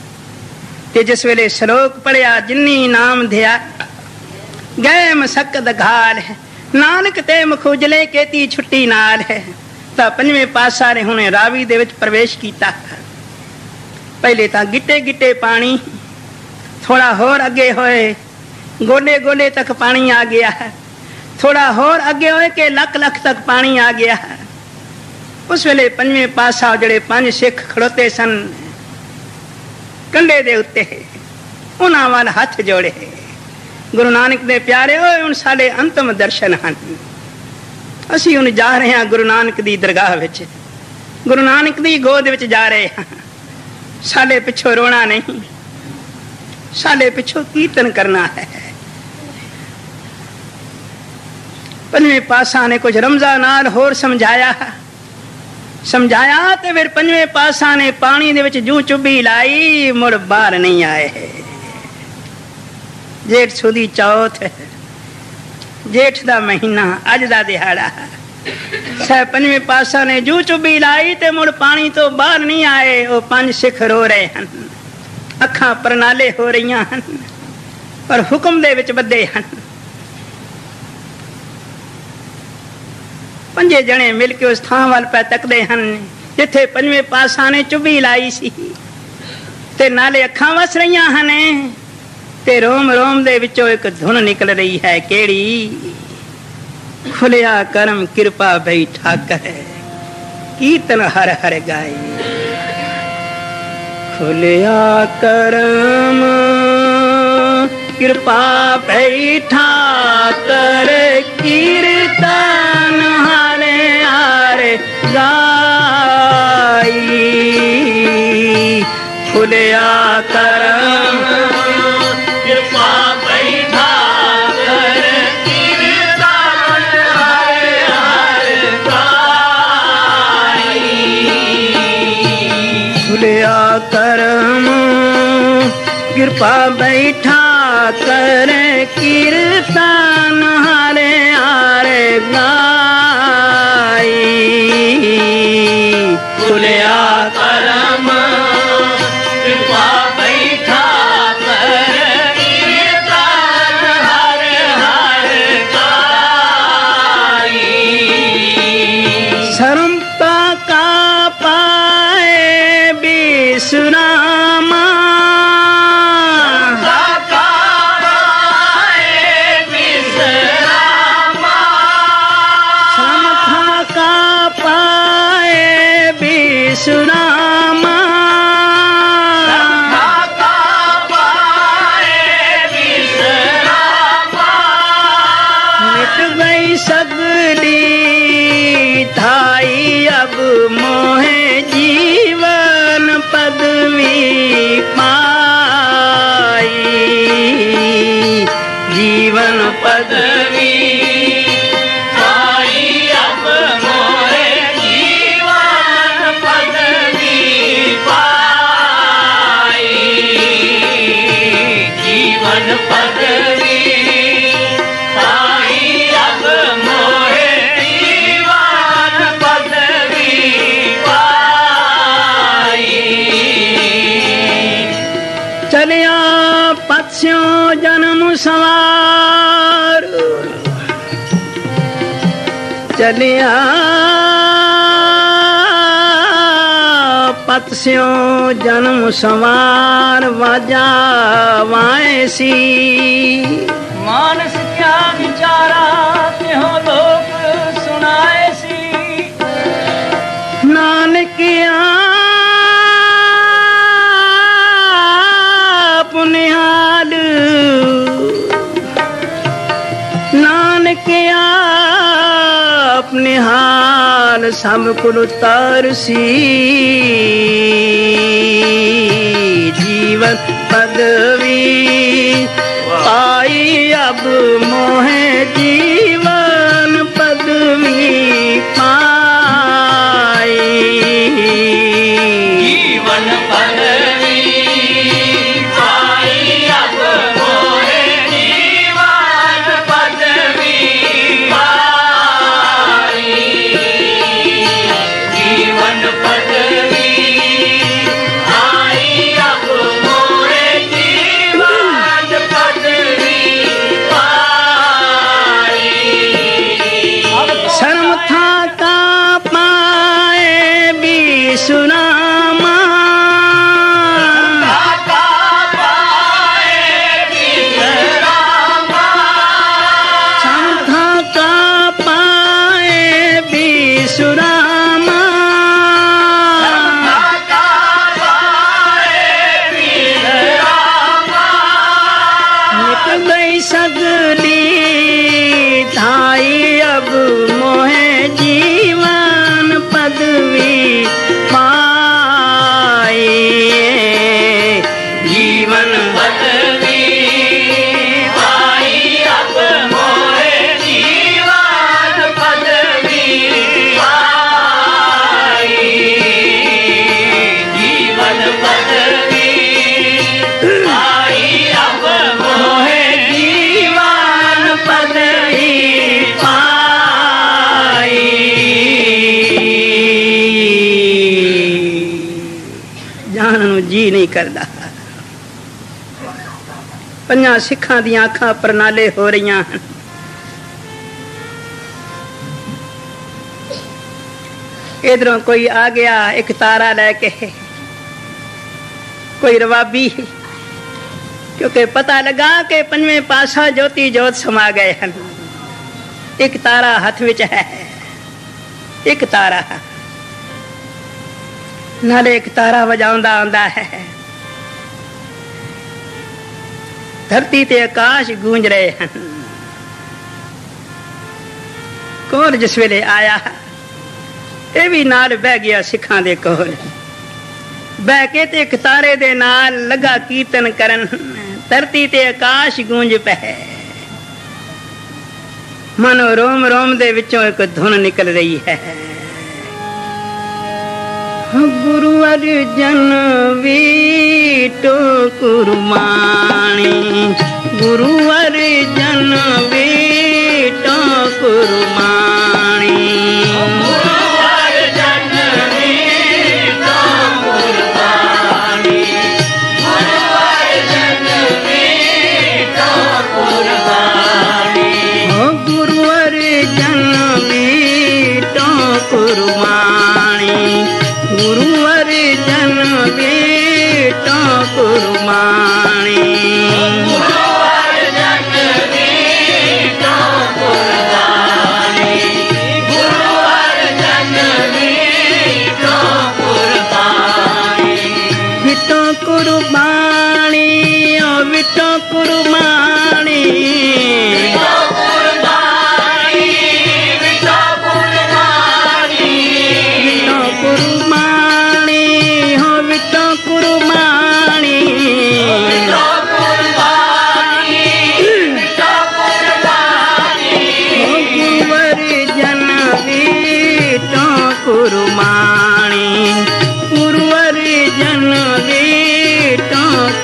ਤੇ ਜਿਸ ਵੇਲੇ ਸ਼ਲੋਕ ਪੜਿਆ ਜਿੰਨੀ ਨਾਮ ਧਿਆ ਗਏ ਮਸਕਦ ਘਾਲ ਹੈ। ਨਾਨਕ ਤੇ ਮਖੁਜਲੇ ਕੇਤੀ ਛੁੱਟੀ ਨਾਲ ਹੈ। ਤਾਂ ਪੰਜਵੇਂ ਪਾਤਸ਼ਾਹ ਨੇ ਹੁਣੇ ਰਾਵੀ ਦੇ ਵਿੱਚ ਪ੍ਰਵੇਸ਼ ਕੀਤਾ। ਪਹਿਲੇ ਤਾਂ ਗਿੱਟੇ ਗਿੱਟੇ ਪਾਣੀ ਥੋੜਾ ਹੋਰ ਅੱਗੇ ਹੋਏ, ਗੋਡੇ ਗੋਡੇ ਤੱਕ ਪਾਣੀ ਆ ਗਿਆ ਹੈ। ਥੋੜਾ ਹੋਰ ਅੱਗੇ ਹੋਏ ਕਿ ਲੱਖ ਲੱਖ ਤੱਕ ਪਾਣੀ ਆ ਗਿਆ। ਉਸ ਵੇਲੇ ਪੰਜਵੇਂ ਪਾਤਸ਼ਾਹ ਜਿਹੜੇ ਪੰਜ ਸਿੱਖ ਖੜੋਤੇ ਸਨ ਕੰਡੇ ਦੇ ਉੱਤੇ ਉਹਨਾਂ ਵੱਲ ਹੱਥ ਜੋੜੇ। ਗੁਰੂ ਨਾਨਕ ਦੇ ਪਿਆਰੇ ਹੋਏ ਹੁਣ ਸਾਡੇ ਅੰਤਮ ਦਰਸ਼ਨ ਹਨ। ਅਸੀਂ ਹੁਣ ਜਾ ਰਹੇ ਹਾਂ ਗੁਰੂ ਨਾਨਕ ਦੀ ਦਰਗਾਹ ਵਿੱਚ। ਗੁਰੂ ਨਾਨਕ ਦੀ ਗੋਦ ਵਿੱਚ ਜਾ ਰਹੇ ਹਾਂ। ਸਾਡੇ ਪਿੱਛੋਂ ਰੋਣਾ ਨਹੀਂ। ਸਾਡੇ ਪਿੱਛੋਂ ਕੀਰਤਨ ਕਰਨਾ ਹੈ। ਪੰਜਵੇਂ ਪਾਸਾ ਨੇ ਕੁਝ ਰਮਜ਼ਾ ਨਾਲ ਹੋਰ ਸਮਝਾਇਆ। ਸਮਝਾਇਆ ਤੇ ਫਿਰ ਪੰਜਵੇਂ ਪਾਸਾ ਨੇ ਪਾਣੀ ਦੇ ਵਿੱਚ ਜੂ ਚੁੱਭੀ ਲਾਈ, ਮੁੜ ਬਾਹਰ ਨਹੀਂ ਆਏ। ਜੇਠ ਸੁਦੀ ਚੌਥ, ਜੇਠ ਦਾ ਮਹੀਨਾ, ਅੱਜ ਦਾ ਦਿਹਾੜਾ। ਸਹਿ ਪੰਜਵੇਂ ਪਾਸਾ ਨੇ ਜੂ ਚੁੱਭੀ ਲਾਈ ਤੇ ਮੁੜ ਪਾਣੀ ਤੋਂ ਬਾਹਰ ਨਹੀਂ ਆਏ। ਉਹ ਪੰਜ ਸਿੱਖ ਰੋ ਰਹੇ ਹਨ। ਅੱਖਾਂ ਪਰਨਾਲੇ ਹੋ ਰਹੀਆਂ ਹਨ, ਪਰ ਹੁਕਮ ਦੇ ਵਿੱਚ ਬੱਦੇ ਹਨ। ਪੰਜੇ ਜਣੇ ਮਿਲ ਕੇ ਉਸ ਥਾਂ ਵੱਲ ਪੈ ਤੱਕਦੇ ਹਨ, ਜਿੱਥੇ ਪੰਜਵੇਂ ਪਾਸਾਂ ਨੇ ਚੁੱਭੀ ਲਾਈ ਸੀ। ਤੇ ਨਾਲੇ ਅੱਖਾਂ ਵਸ ਰਹੀਆਂ ਹਨ। ਤੇ ਰੋਮ ਰੋਮ ਦੇ ਵਿੱਚੋਂ ਇੱਕ ਧੁਨ ਨਿਕਲ ਰਹੀ ਹੈ। ਕਿਹੜੀ? ਖੁਲਿਆ ਕਰਮ ਕਿਰਪਾ ਬੈਠਾ ਕਰੇ ਕੀਰਤਨ ਹਰ ਹਰ ਗਾਈ ਖੁਲਿਆ ਕਰਮ ਕਿਰਪਾ ਬੈਠਾ ਕਰ ਕੀਰਤਨ ਹਰੇ ਖੁਲਿਆ ਕਰਮ ਕਿਰਪਾ ਬੈਠਾ ਕਰ ਕੀਰਤਨ ਹਰੇ ਹਰੇ ਗਾਈ ਖੁਲਿਆ ਕਰਮ ਕਿਰਪਾ ਬੈਠਾ ਸ਼ਰਮ ਕਾ ਪਾਏ ਬਿਸਰਾਮਾ ਪਾਸਿਓਂ ਜਨਮ ਸਵਾਰ ਵਾਜਾ ਵਾਏ ਸੀ ਹਾਲ ਸਭ ਕੁਲ ਤਰਸੀ ਜੀਵਨ ਪਦਵੀ ਪਾਈ ਅਬ ਮੋਹਿ ਕਰਦਾ। ਪੰਜਾਂ ਸਿੱਖਾਂ ਦੀਆਂ ਅੱਖਾਂ ਪ੍ਰਨਾਲੇ ਹੋ ਰਹੀਆਂ ਹਨ। ਇਧਰੋਂ ਕੋਈ ਆ ਗਿਆ, ਇੱਕ ਤਾਰਾ ਲੈ ਕੇ। ਕੋਈ ਰਵਾਬੀ, ਕਿਉਂਕਿ ਪਤਾ ਲੱਗਾ ਕਿ ਪੰਜਵੇਂ ਪਾਸਾ ਜੋਤੀ ਜੋਤ ਸਮਾ ਗਏ ਹਨ। ਇੱਕ ਤਾਰਾ ਹੱਥ ਵਿੱਚ ਹੈ, ਇੱਕ ਤਾਰਾ। ਨਾਲੇ ਇੱਕ ਤਾਰਾ ਵਜਾਉਂਦਾ ਆਉਂਦਾ ਹੈ। ਧਰਤੀ ਤੇ ਆਕਾਸ਼ ਗੂੰਜ ਰਹੇ ਹਨ। ਕੌਣ ਜਿਸ ਵੇਲੇ ਆਇਆ? ਇਹ ਵੀ ਨਾਲ ਬਹਿ ਗਿਆ ਸਿੱਖਾਂ ਦੇ ਕੋਲ। ਬਹਿ ਕੇ ਤੇ ਕਤਾਰੇ ਦੇ ਨਾਲ ਲਗਾ ਕੀਰਤਨ ਕਰਨ। ਧਰਤੀ ਤੇ ਆਕਾਸ਼ ਗੂੰਜ ਪਏ। ਮਨੋ ਰੋਮ ਰੋਮ ਦੇ ਵਿੱਚੋਂ ਇੱਕ ਧੁਨ ਨਿਕਲ ਰਹੀ ਹੈ। ਗੁਰੂ ਅਰਜਨ ਵੀਟੋ ਕੁਰਮਾਣੀ ਗੁਰੂ ਅਰਜਨ ਵੀਟੋ ਕੁਰਮਾਣੀ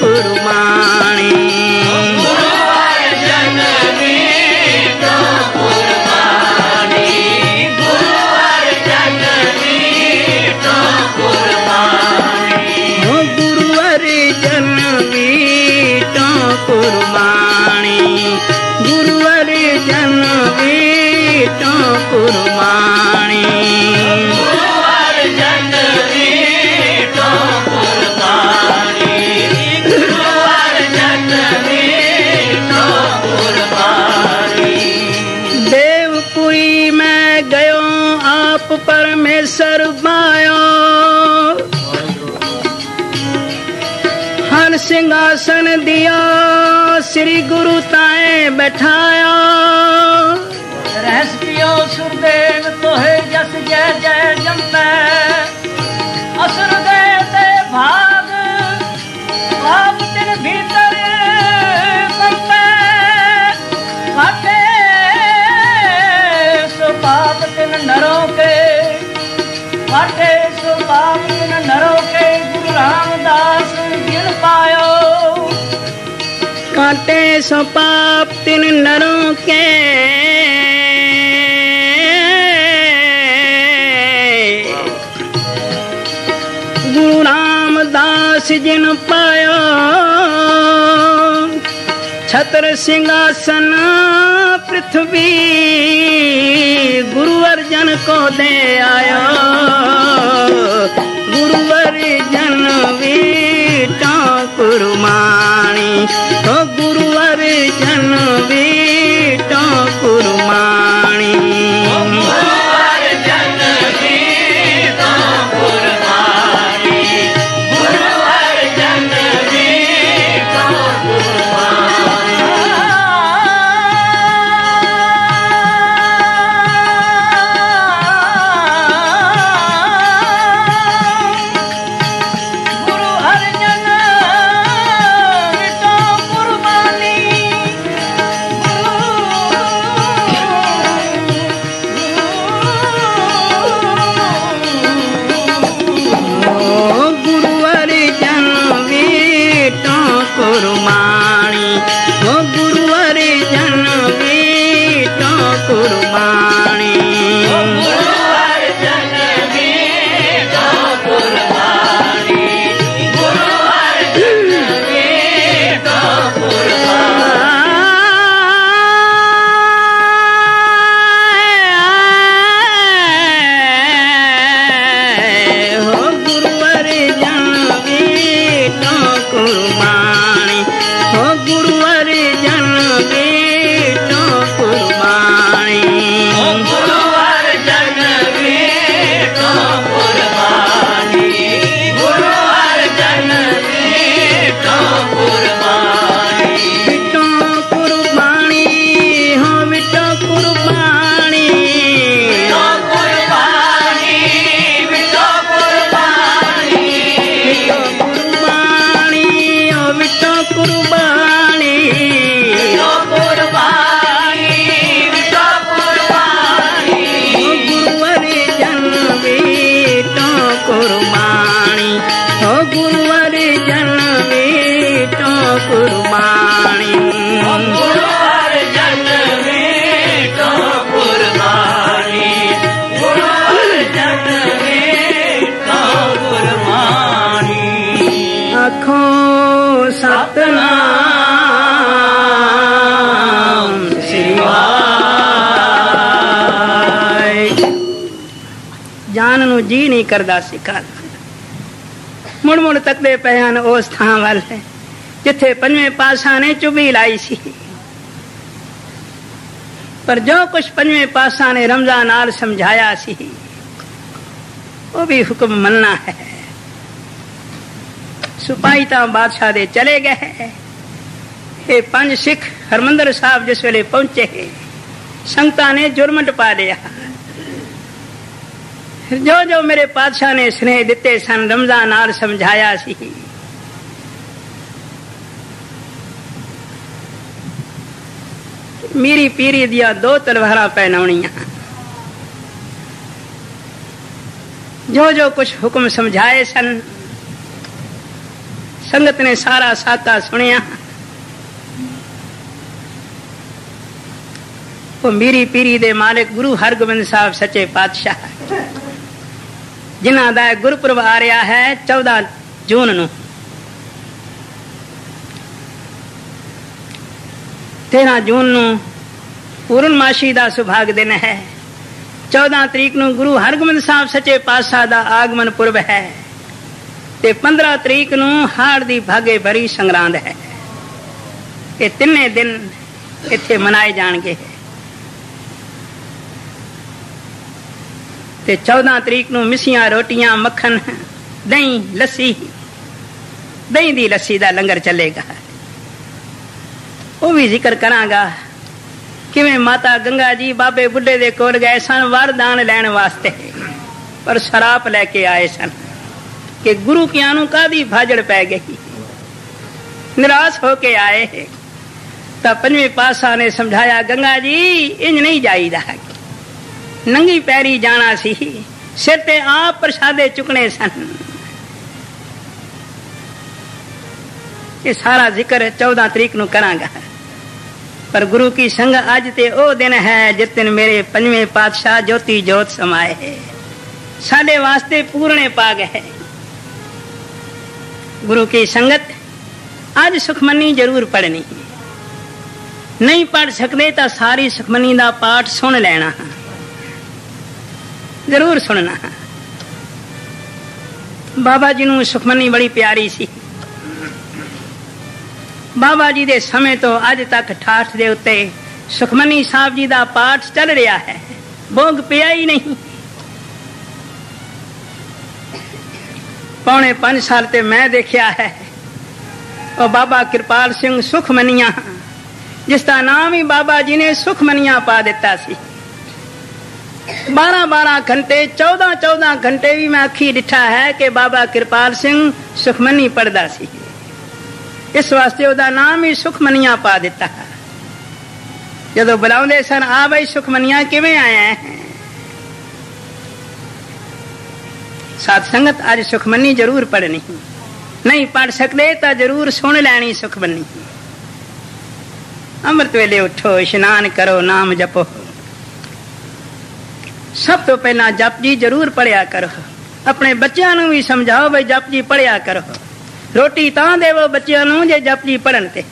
குடுமா ਬਿਠਾਇਆ। ਰਹਿਸ ਪਿਓ ਸੁਰਦੇਵ ਤੋਹੇ ਜਸ ਜੈ ਜੈ ਜੰਮੈ। ਅਸੁਰ ਦੇ ਤੇ ਭਾਗ ਆਪ ਤਿਨ ਭੀਤਰ ਕੰਪੈ ਕਾਟੇ ਸੋ ਪਾਪ ਤਿਨ ਨਰੋ ਕੇ ਕਾਟੇ ਸੋ ਪਾਪ ਤਿਨ ਨਰੋ ਕੇ ਗੁਰੂ ਰਾਮਦਾਸ ਜਿਨ ਪਾਇਓ। ਕਾਟੇ ਸੋ ਪਾਪ ਤਿਨ ਨਰੋਂ ਕੇ। ਗੁਰੂ ਰਾਮਦਾਸ ਜਿਨ ਪਾਇਓ, ਛਤਰ ਸਿੰਘਾਸਨ ਪ੍ਰithvi ਗੁਰੂ ਅਰਜਨ ਕੋ ਦੇ ਆਇਓ। ਨੂੰ ਜੀ ਨਹੀਂ ਮੁੜ ਮੁੜ ਤੱਕਦੇ ਪਏ ਹਨ ਉਸ ਥਾਂ ਵੱਲ, ਜਿੱਥੇ ਪੰਜਵੇਂ ਪਾਸ਼ਾ ਨੇ ਚੁਬੀ ਲਾਈ ਸੀ। ਪਰ ਜੋ ਕੁਝ ਪੰਜਵੇਂ ਪਾਸ਼ਾ ਨੇ ਰਮਜ਼ਾਨ ਨਾਲ ਸਮਝਾਇਆ ਸੀ, ਉਹ ਵੀ ਹੁਕਮ ਮੰਨਣਾ ਹੈ। ਸਿਪਾਹੀ ਤਾਂ ਬਾਦਸ਼ਾਹ ਦੇ ਚਲੇ ਗਏ ਇਹ ਪੰਜ ਸਿੱਖ ਹਰਮੰਦਰ ਸਾਹਿਬ ਜਿਸ ਵੇਲੇ ਪਹੁੰਚੇ, ਸੰਗਤਾਂ ਨੇ ਜੁਰਮਟ ਪਾ ਲਿਆ। ਜੋ ਜੋ ਮੇਰੇ ਪਾਤਸ਼ਾਹ ਨੇ ਸਨੇਹ ਦਿੱਤੇ ਸਨ ਰਮਜ਼ਾਨ ਨਾਲ ਸਮਝਾਇਆ ਸੀ ਮੇਰੀ ਪੀਰੀ ਦੀਆਂ ਦੋ ਤਲਵਾਰਾਂ ਪਹਿਨਾਉਣੀਆਂ ਜੋ ਜੋ ਕੁਝ ਹੁਕਮ ਸਮਝਾਏ ਸਨ ਸੰਗਤ ਨੇ ਸਾਰਾ ਸਾਕਾ ਸੁਣਿਆ ਉਹ ਮੇਰੀ ਪੀਰੀ ਦੇ ਮਾਲਕ ਗੁਰੂ ਹਰਗੋਬਿੰਦ ਸਾਹਿਬ ਸੱਚੇ ਪਾਤਸ਼ਾਹ ਜਿਨ੍ਹਾਂ ਦਾ ਗੁਰਪੁਰਬ ਆ ਰਿਹਾ ਹੈ 14 ਜੂਨ ਨੂੰ। 13 ਜੂਨ ਨੂੰ ਪੂਰਨਮਾਸ਼ੀ ਦਾ ਸੁਭਾਗ ਦਿਨ ਹੈ। 14 ਤਰੀਕ ਨੂੰ ਗੁਰੂ ਹਰਗੋਬਿੰਦ ਸਾਹਿਬ ਸੱਚੇ ਪਾਤਸ਼ਾਹ ਦਾ ਆਗਮਨ ਪੁਰਬ ਹੈ ਤੇ 15 ਤਰੀਕ ਨੂੰ ਹਾੜ ਦੀ ਭਾਗੇ ਭਰੀ ਸੰਗਰਾਂਦ ਹੈ। ਇਹ ਤਿੰਨੇ ਦਿਨ ਇੱਥੇ ਮਨਾਏ ਜਾਣਗੇ। ਤੇ 14 ਤਰੀਕ ਨੂੰ ਮਿਸੀਆਂ ਰੋਟੀਆਂ, ਮੱਖਣ, ਦਹੀਂ, ਲੱਸੀ। ਦਹੀਂ ਦੀ ਲੱਸੀ ਦਾ ਲੰਗਰ ਚੱਲੇਗਾ। ਉਹ ਵੀ ਜ਼ਿਕਰ ਕਰਾਂਗਾ, ਕਿਵੇਂ ਮਾਤਾ ਗੰਗਾ ਜੀ ਬਾਬੇ ਬੁੱਢੇ ਦੇ ਕੋਲ ਗਏ ਸਨ ਵਰਦਾਨ ਲੈਣ ਵਾਸਤੇ। ਪਰ ਸ਼ਰਾਪ ਲੈ ਕੇ ਆਏ ਸਨ ਕਿ ਗੁਰੂ ਕਿਆਂ ਨੂੰ ਕਾਦੀ ਭਾਜੜ ਪੈ ਗਈ। ਨਿਰਾਸ਼ ਹੋ ਕੇ ਆਏ। ਤਾਂ ਪੰਜਵੇਂ ਪਾਸਾ ਨੇ ਸਮਝਾਇਆ, ਗੰਗਾ ਜੀ ਇੰਜ ਨਹੀਂ ਜਾਈਦਾ ਨੰਗੀ ਪੈਰੀ ਜਾਣਾ ਸੀ। ਸਿਰ ਤੇ ਆਪ ਪ੍ਰਸ਼ਾਦੇ ਚੁਕਣੇ ਸਨ। ਇਹ ਸਾਰਾ ਜ਼ਿਕਰ 14 ਤਰੀਕ ਨੂੰ ਕਰਾਂਗਾ। ਪਰ ਗੁਰੂ ਕੀ ਸੰਗ ਅੱਜ ਤੇ ਉਹ ਦਿਨ ਹੈ ਜਿਸ ਦਿਨ ਮੇਰੇ ਪੰਜਵੇਂ ਪਾਤਸ਼ਾਹ ਜੋਤੀ ਜੋਤ ਸਮਾਏ ਸਾਡੇ ਵਾਸਤੇ ਪੂਰਣੇ ਪਾ ਗਏ ਗੁਰੂ ਕੀ ਸੰਗਤ, ਅੱਜ ਸੁਖਮਨੀ ਜ਼ਰੂਰ ਪੜਨੀ ਨਹੀਂ ਪੜ ਸਕਦੇ ਤਾਂ ਸਾਰੀ ਸੁਖਮਨੀ ਦਾ ਪਾਠ ਸੁਣ ਲੈਣਾ। ਜ਼ਰੂਰ ਸੁਣਨਾ। ਬਾਬਾ ਜੀ ਨੂੰ ਸੁਖਮਨੀ ਬੜੀ ਪਿਆਰੀ ਸੀ। ਬਾਬਾ ਜੀ ਦੇ ਸਮੇਂ ਤੋਂ ਅੱਜ ਤੱਕ ਠਾਠ ਦੇ ਉੱਤੇ ਸੁਖਮਨੀ ਸਾਹਿਬ ਜੀ ਦਾ ਪਾਠ ਚੱਲ ਰਿਹਾ ਹੈ। ਭੋਗ ਪਿਆ ਹੀ ਨਹੀਂ। ਪੌਣੇ 5 ਸਾਲ ਤੇ ਮੈਂ ਦੇਖਿਆ ਹੈ, ਉਹ ਬਾਬਾ ਕਿਰਪਾਲ ਸਿੰਘ ਸੁਖਮਨੀਆਂ। ਜਿਸ ਦਾ ਨਾਮ ਹੀ ਬਾਬਾ ਜੀ ਨੇ ਸੁਖਮਨੀਆਂ ਪਾ ਦਿੱਤਾ ਸੀ। 12 12 ਘੰਟੇ 14 14 ਘੰਟੇ ਵੀ ਮੈਂ ਅੱਖੀ ਡਿਠਾ ਹੈ ਕਿ ਬਾਬਾ ਕਿਰਪਾਲ ਸਿੰਘ ਸੁਖਮਨੀ ਪੜਦਾ ਸੀ। ਇਸ ਵਾਸਤੇ ਉਹਦਾ ਨਾਮ ਹੀ ਸੁਖਮਨੀਆਂ ਪਾ ਦਿੱਤਾ। ਜਦੋਂ ਬੁਲਾਉਂਦੇ ਸਨ, ਆ ਬਈ ਸੁਖਮਨੀਆਂ, ਕਿਵੇਂ ਆਇਆ ਹੈ? ਸਾਧ ਸੰਗਤ, ਅੱਜ ਸੁਖਮਨੀ ਜ਼ਰੂਰ ਪੜਨੀ ਨਹੀਂ ਪੜ ਸਕਦੇ ਤਾਂ ਜ਼ਰੂਰ ਸੁਣ ਲੈਣੀ ਸੁਖਮਨੀ। ਅੰਮ੍ਰਿਤ ਵੇਲੇ ਉਠੋ, ਇਸ਼ਨਾਨ ਕਰੋ, ਨਾਮ ਜਪੋ। ਸਭ ਤੋਂ ਪਹਿਲਾਂ ਜਪ ਜੀ ਜ਼ਰੂਰ ਪੜਿਆ ਕਰੋ। ਆਪਣੇ ਬੱਚਿਆਂ ਨੂੰ ਵੀ ਸਮਝਾਓ ਬਈ ਜਪ ਜੀ ਪੜਿਆ ਕਰੋ। ਰੋਟੀ ਤਾਂ ਦੇਵੋ ਬੱਚਿਆਂ ਨੂੰ ਜੇ ਜਪ ਜੀ ਪੜਨ ਤੇ।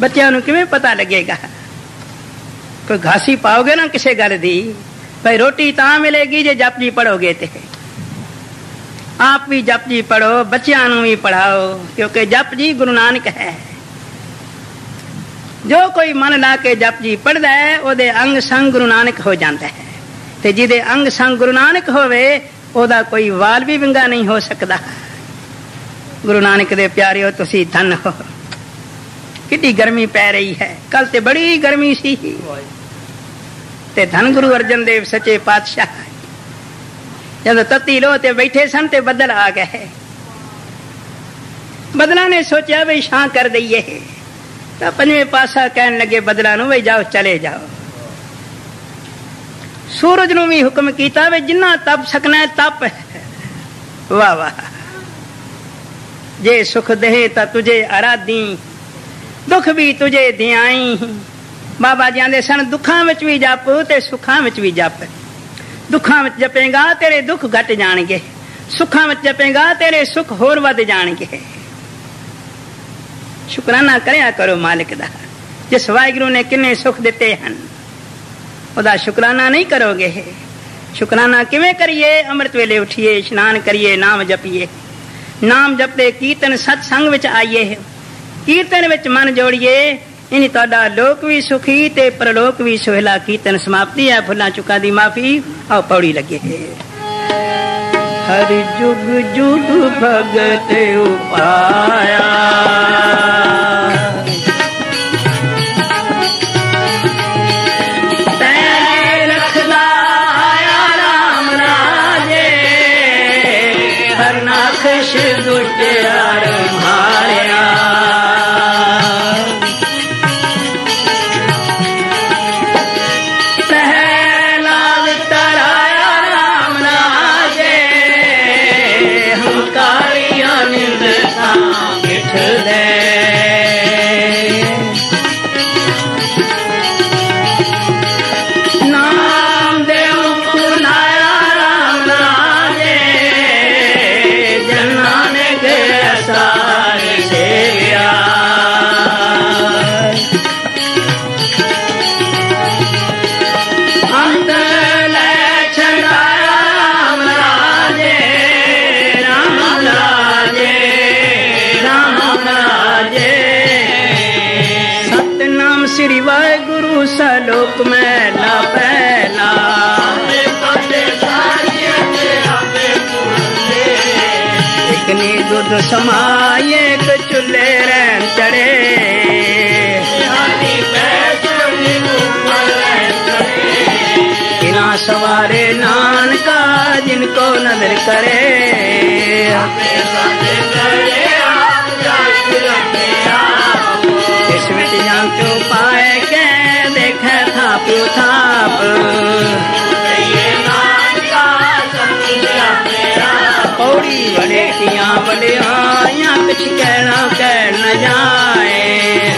ਬੱਚਿਆਂ ਨੂੰ ਕਿਵੇਂ ਪਤਾ ਲੱਗੇਗਾ? ਕੋਈ ਘਾਸੀ ਪਾਓਗੇ ਨਾ ਕਿਸੇ ਗੱਲ ਦੀ? ਭਈ ਰੋਟੀ ਤਾਂ ਮਿਲੇਗੀ ਜੇ ਜਪ ਜੀ ਪੜੋਗੇ ਤੇ। ਆਪ ਵੀ ਜਪ ਜੀ ਪੜੋ ਬੱਚਿਆਂ ਨੂੰ ਵੀ ਪੜਾਓ ਕਿਉਂਕਿ ਜਪ ਜੀ ਗੁਰੂ ਨਾਨਕ ਹੈ। ਜੋ ਕੋਈ ਮਨ ਲਾ ਕੇ ਜਪ ਜੀ ਪੜਦਾ ਹੈ, ਉਹਦੇ ਅੰਗ ਸੰਗ ਗੁਰੂ ਨਾਨਕ ਹੋ ਜਾਂਦਾ ਹੈ। ਤੇ ਜਿਹਦੇ ਅੰਗ ਸੰਗ ਗੁਰੂ ਨਾਨਕ ਹੋਵੇ, ਉਹਦਾ ਕੋਈ ਵਾਲ ਵੀ ਵਿੰਗਾ ਨਹੀਂ ਹੋ ਸਕਦਾ। ਗੁਰੂ ਨਾਨਕ ਦੇ ਪਿਆਰਿਓ, ਤੁਸੀਂ ਧੰਨ ਹੋ। ਕਿੰਨੀ ਗਰਮੀ ਪੈ ਰਹੀ ਹੈ। ਕੱਲ ਤੇ ਬੜੀ ਗਰਮੀ ਸੀ। ਤੇ ਧੰਨ ਗੁਰੂ ਅਰਜਨ ਦੇਵ ਸੱਚੇ ਪਾਤਸ਼ਾਹ। ਜਦੋਂ ਤਤੀ ਲੋ ਤੇ ਬੈਠੇ ਸਨ ਤੇ ਬੱਦਲ ਆ ਗਏ। ਬਦਲਾ ਨੇ ਸੋਚਿਆ ਵੀ ਛਾਂ ਕਰ ਦਈਏ। ਤਾਂ ਪੰਜਵੇਂ ਪਾਸਾ ਕਹਿਣ ਲੱਗੇ, ਬਦਲਾ ਨੂੰ ਵੀ ਜਾਓ, ਚਲੇ ਜਾਓ। ਸੂਰਜ ਨੂੰ ਵੀ ਹੁਕਮ ਕੀਤਾ ਵੀ ਜਿੰਨਾ ਤਪ ਸਕਣਾ ਤਪ ਵਾਹ ਵਾਹ। ਜੇ ਸੁਖ ਦੇ ਤਾਂ ਤੁਝੇ ਅਰਾਧੀ ਦੁੱਖ ਵੀ ਤੁਝੇ ਧਿਆਈ ਬਾਬਾ ਜੀ ਆਂਦੇ ਸਨ, ਦੁੱਖਾਂ ਵਿੱਚ ਵੀ ਜਪ ਤੇ ਸੁੱਖਾਂ ਵਿੱਚ ਵੀ ਜਪ। ਦੁੱਖਾਂ ਵਿੱਚ ਜਪੇਗਾ, ਤੇਰੇ ਦੁੱਖ ਘਟ ਜਾਣਗੇ। ਸੁੱਖਾਂ ਵਿੱਚ ਜਪੇਗਾ, ਤੇਰੇ ਸੁੱਖ ਹੋਰ ਵੱਧ ਜਾਣਗੇ। ਸ਼ੁਕਰਾਨਾ ਕਰਿਆ ਕਰੋ ਮਾਲਕ ਦਾ। ਜਿਸ ਵਾਹਿਗੁਰੂ ਨੇ ਕਿੰਨੇ ਸੁੱਖ ਦਿੱਤੇ ਹਨ। ਉਹਦਾ ਸ਼ੁਕਰਾਨਾ ਨਹੀਂ ਕਰੋਗੇ। ਸ਼ੁਕਰਾਨਾ ਕਿਵੇਂ ਕਰੀਏ? ਅੰਮ੍ਰਿਤ ਵੇਲੇ ਉਠੀਏ, ਇਸ਼ਨਾਨ ਕਰੀਏ, ਨਾਮ ਜਪੀਏ। ਨਾਮ ਜਪਦੇ ਕੀਰਤਨ ਸਤ ਸੰਗ ਵਿੱਚ ਆਈਏ। ਕੀਰਤਨ ਵਿੱਚ ਮਨ ਜੋੜੀਏ। ਇਨੀ ਤੁਹਾਡਾ ਲੋਕ ਵੀ ਸੁਖੀ ਤੇ ਪ੍ਰਲੋਕ ਵੀ ਸੁਹਿਲਾ ਕੀਰਤਨ ਸਮਾਪਤੀ ਹੈ। ਫੁੱਲਾਂ ਚੁਕਾ ਦੀ ਮਾਫੀ। ਆਓ ਪੌੜੀ ਲੱਗੇ। हर जुग जुग भगत उपाया। ਨੀ ਦੁੱਧ ਸਮਾਏ ਇੱਕ ਚੁੱਲੇ ਰਹਿਣ ਚੜੇ ਕਿਨਾ ਸਵਾਰੇ ਨਾਨਕਾ ਜਿਨ ਕੋ ਨਦਰ ਕਰੇ ਇਸ ਵਿੱਚ ਜਾਂ ਕਿਉ ਪਾਏ ਕੇ ਦੇਖੈ ਥਾਪ ਥਾਪ ਪੌੜੀ ਵੜੇ ਕੀਆਂ ਵਡਿਆਈਆਂ ਕੁਛ ਕਹਿਣਾ ਕਹਿ ਨ ਜਾਏ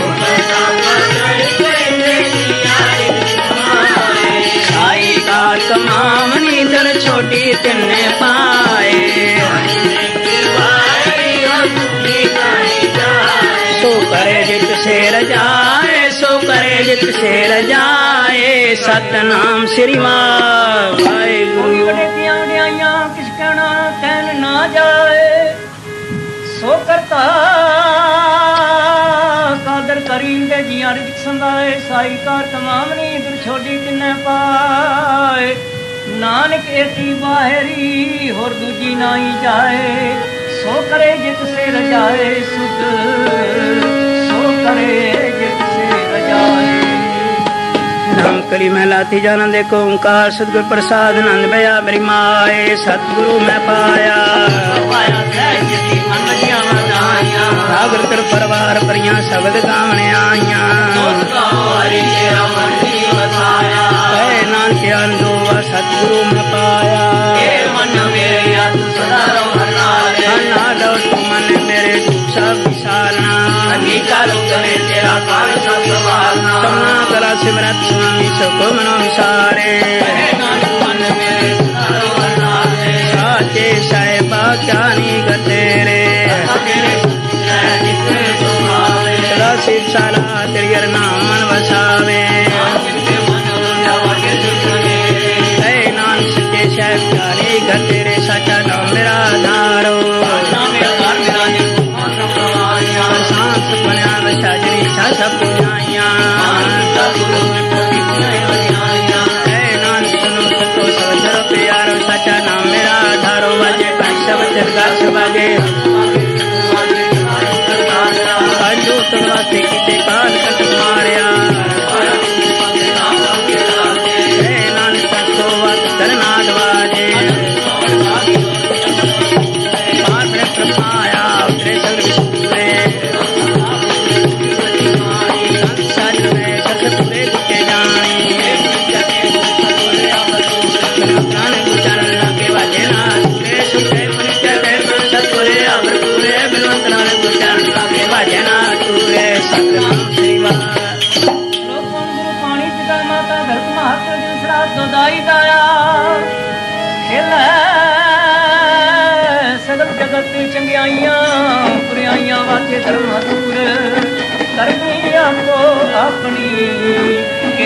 ਸਾਈ ਕਾਰ ਕਮਾਵਣੀ ਦਰ ਛੋਟੀ ਤਿੰਨੇ ਪਾਏ ਸੋ ਕਰੇ ਜਿਤ ਸੇ ਰਜਾਏ ਸੋ ਕਰੇ ਜਿਤ ਸੇ ਰਜਾਏ ਨਾ ਜਾਏ, ਸੋ ਕਰਤਾ ਕਾਦਰ ਕਰੀਮ ਦੇ ਜੀਆਂ ਰਿਜਕ ਸੰਦਾਏ ਸਾਈ ਕਾਰ ਤਮਾਮ ਨੀ ਦਰ ਛੋਡੀ ਤਿੰਨੇ ਪਾਏ। ਨਾਨਕ ਏਤੀ ਬਾਹਰੀ, ਹੋਰ ਦੂਜੀ ਨਾਈ ਜਾਏ। ਸੋ ਕਰੇ ਜਿਤ ਸੇ ਰਜਾਏ ਸੁਧ ਸੋ ਕਰੇ ਜਿਤ ਸੇ ਰਜਾਏ। ਨਾਮ ਕਲੀ ਮਹਿਲਾ ਤੀਜਾ ਨੰਦ ਏਕ ਓੰਕਾਰ ਸਤਿਗੁਰ ਪ੍ਰਸਾਦ ਆਨੰਦ ਭਇਆ ਮੇਰੀ ਮਾਏ ਸਤਿਗੁਰੂ ਮੈਂ ਪਾਇਆ ਪਾਇਆ ਸਹਿਜ ਜੀ ਮਨ ਦੀਆਂ ਵਧਾਈਆਂ ਸਾਗਰ ਕਰ ਪਰਵਾਰ ਪਰੀਆਂ ਸ਼ਬਦ ਗਾਵਣਿਆ ਆਈਆਂ ਹਰੀ ਤੇਰਾ ਮਨ ਦੀ ਵਸਾਇਆ ਐ ਨਾਨਕ ਅੰਦੋ ਸਤਿਗੁਰੂ ਮੈਂ ਪਾਇਆ ਏ ਮਨ ਮੇਰਿਆ ਤੂੰ ਸਦਾ ਰਹੁ ਹਰ ਨਾਲੇ ਨਾ ਲੋ ਤੂੰ ਮਨ ਮੇਰੇ ਦੁੱਖ ਸਭ ਵਿਸਾਰਨਾ। ਅਨੇਕਾ ਲੋਕਨੇ ਤੇਰਾ ਕਾਲ ਸਭ ਸਵਾਰਨਾ। ਸਮਨਾ ਕਲਾ ਸਿਮਰਤ ਸੁਆਮੀ ਸੋ ਮਨੋ ਵਿਸਾਰੇ। ਏ ਨਾਨਕ ਮਨ ਮੇਰੇ ਸਦਾ ਰਹੁ ਹਰ। ਨਾਲੇ ਸਾਚੇ ਸਾਹਿਬਾ ਚਾਨੀ ਗਤੇਰੇ ਤੇਰੇ ਸੱਚਾ ਜਿਤੇ ਸੁਭਾਵੇ ਸਦਾ ਸਿਵ ਸਾਲਾ ਨਾਮ ਮੇਰਾ ਧਾਰੋ ਨਾਮੇ ਘਰ ਬਣਿਆ ਵਸਾ ਜਨੀ ਸਭ ਪੁਜਾਈਆਂ ਸਤਿਗੁਰੂ ਨਾਮ ਮੇਰਾ ਧਾਰੋ। ਵਾਜੇ ਪੰਜ ਸ਼ਬਦ ਦਰਗਾਹ ਵਾਜੇ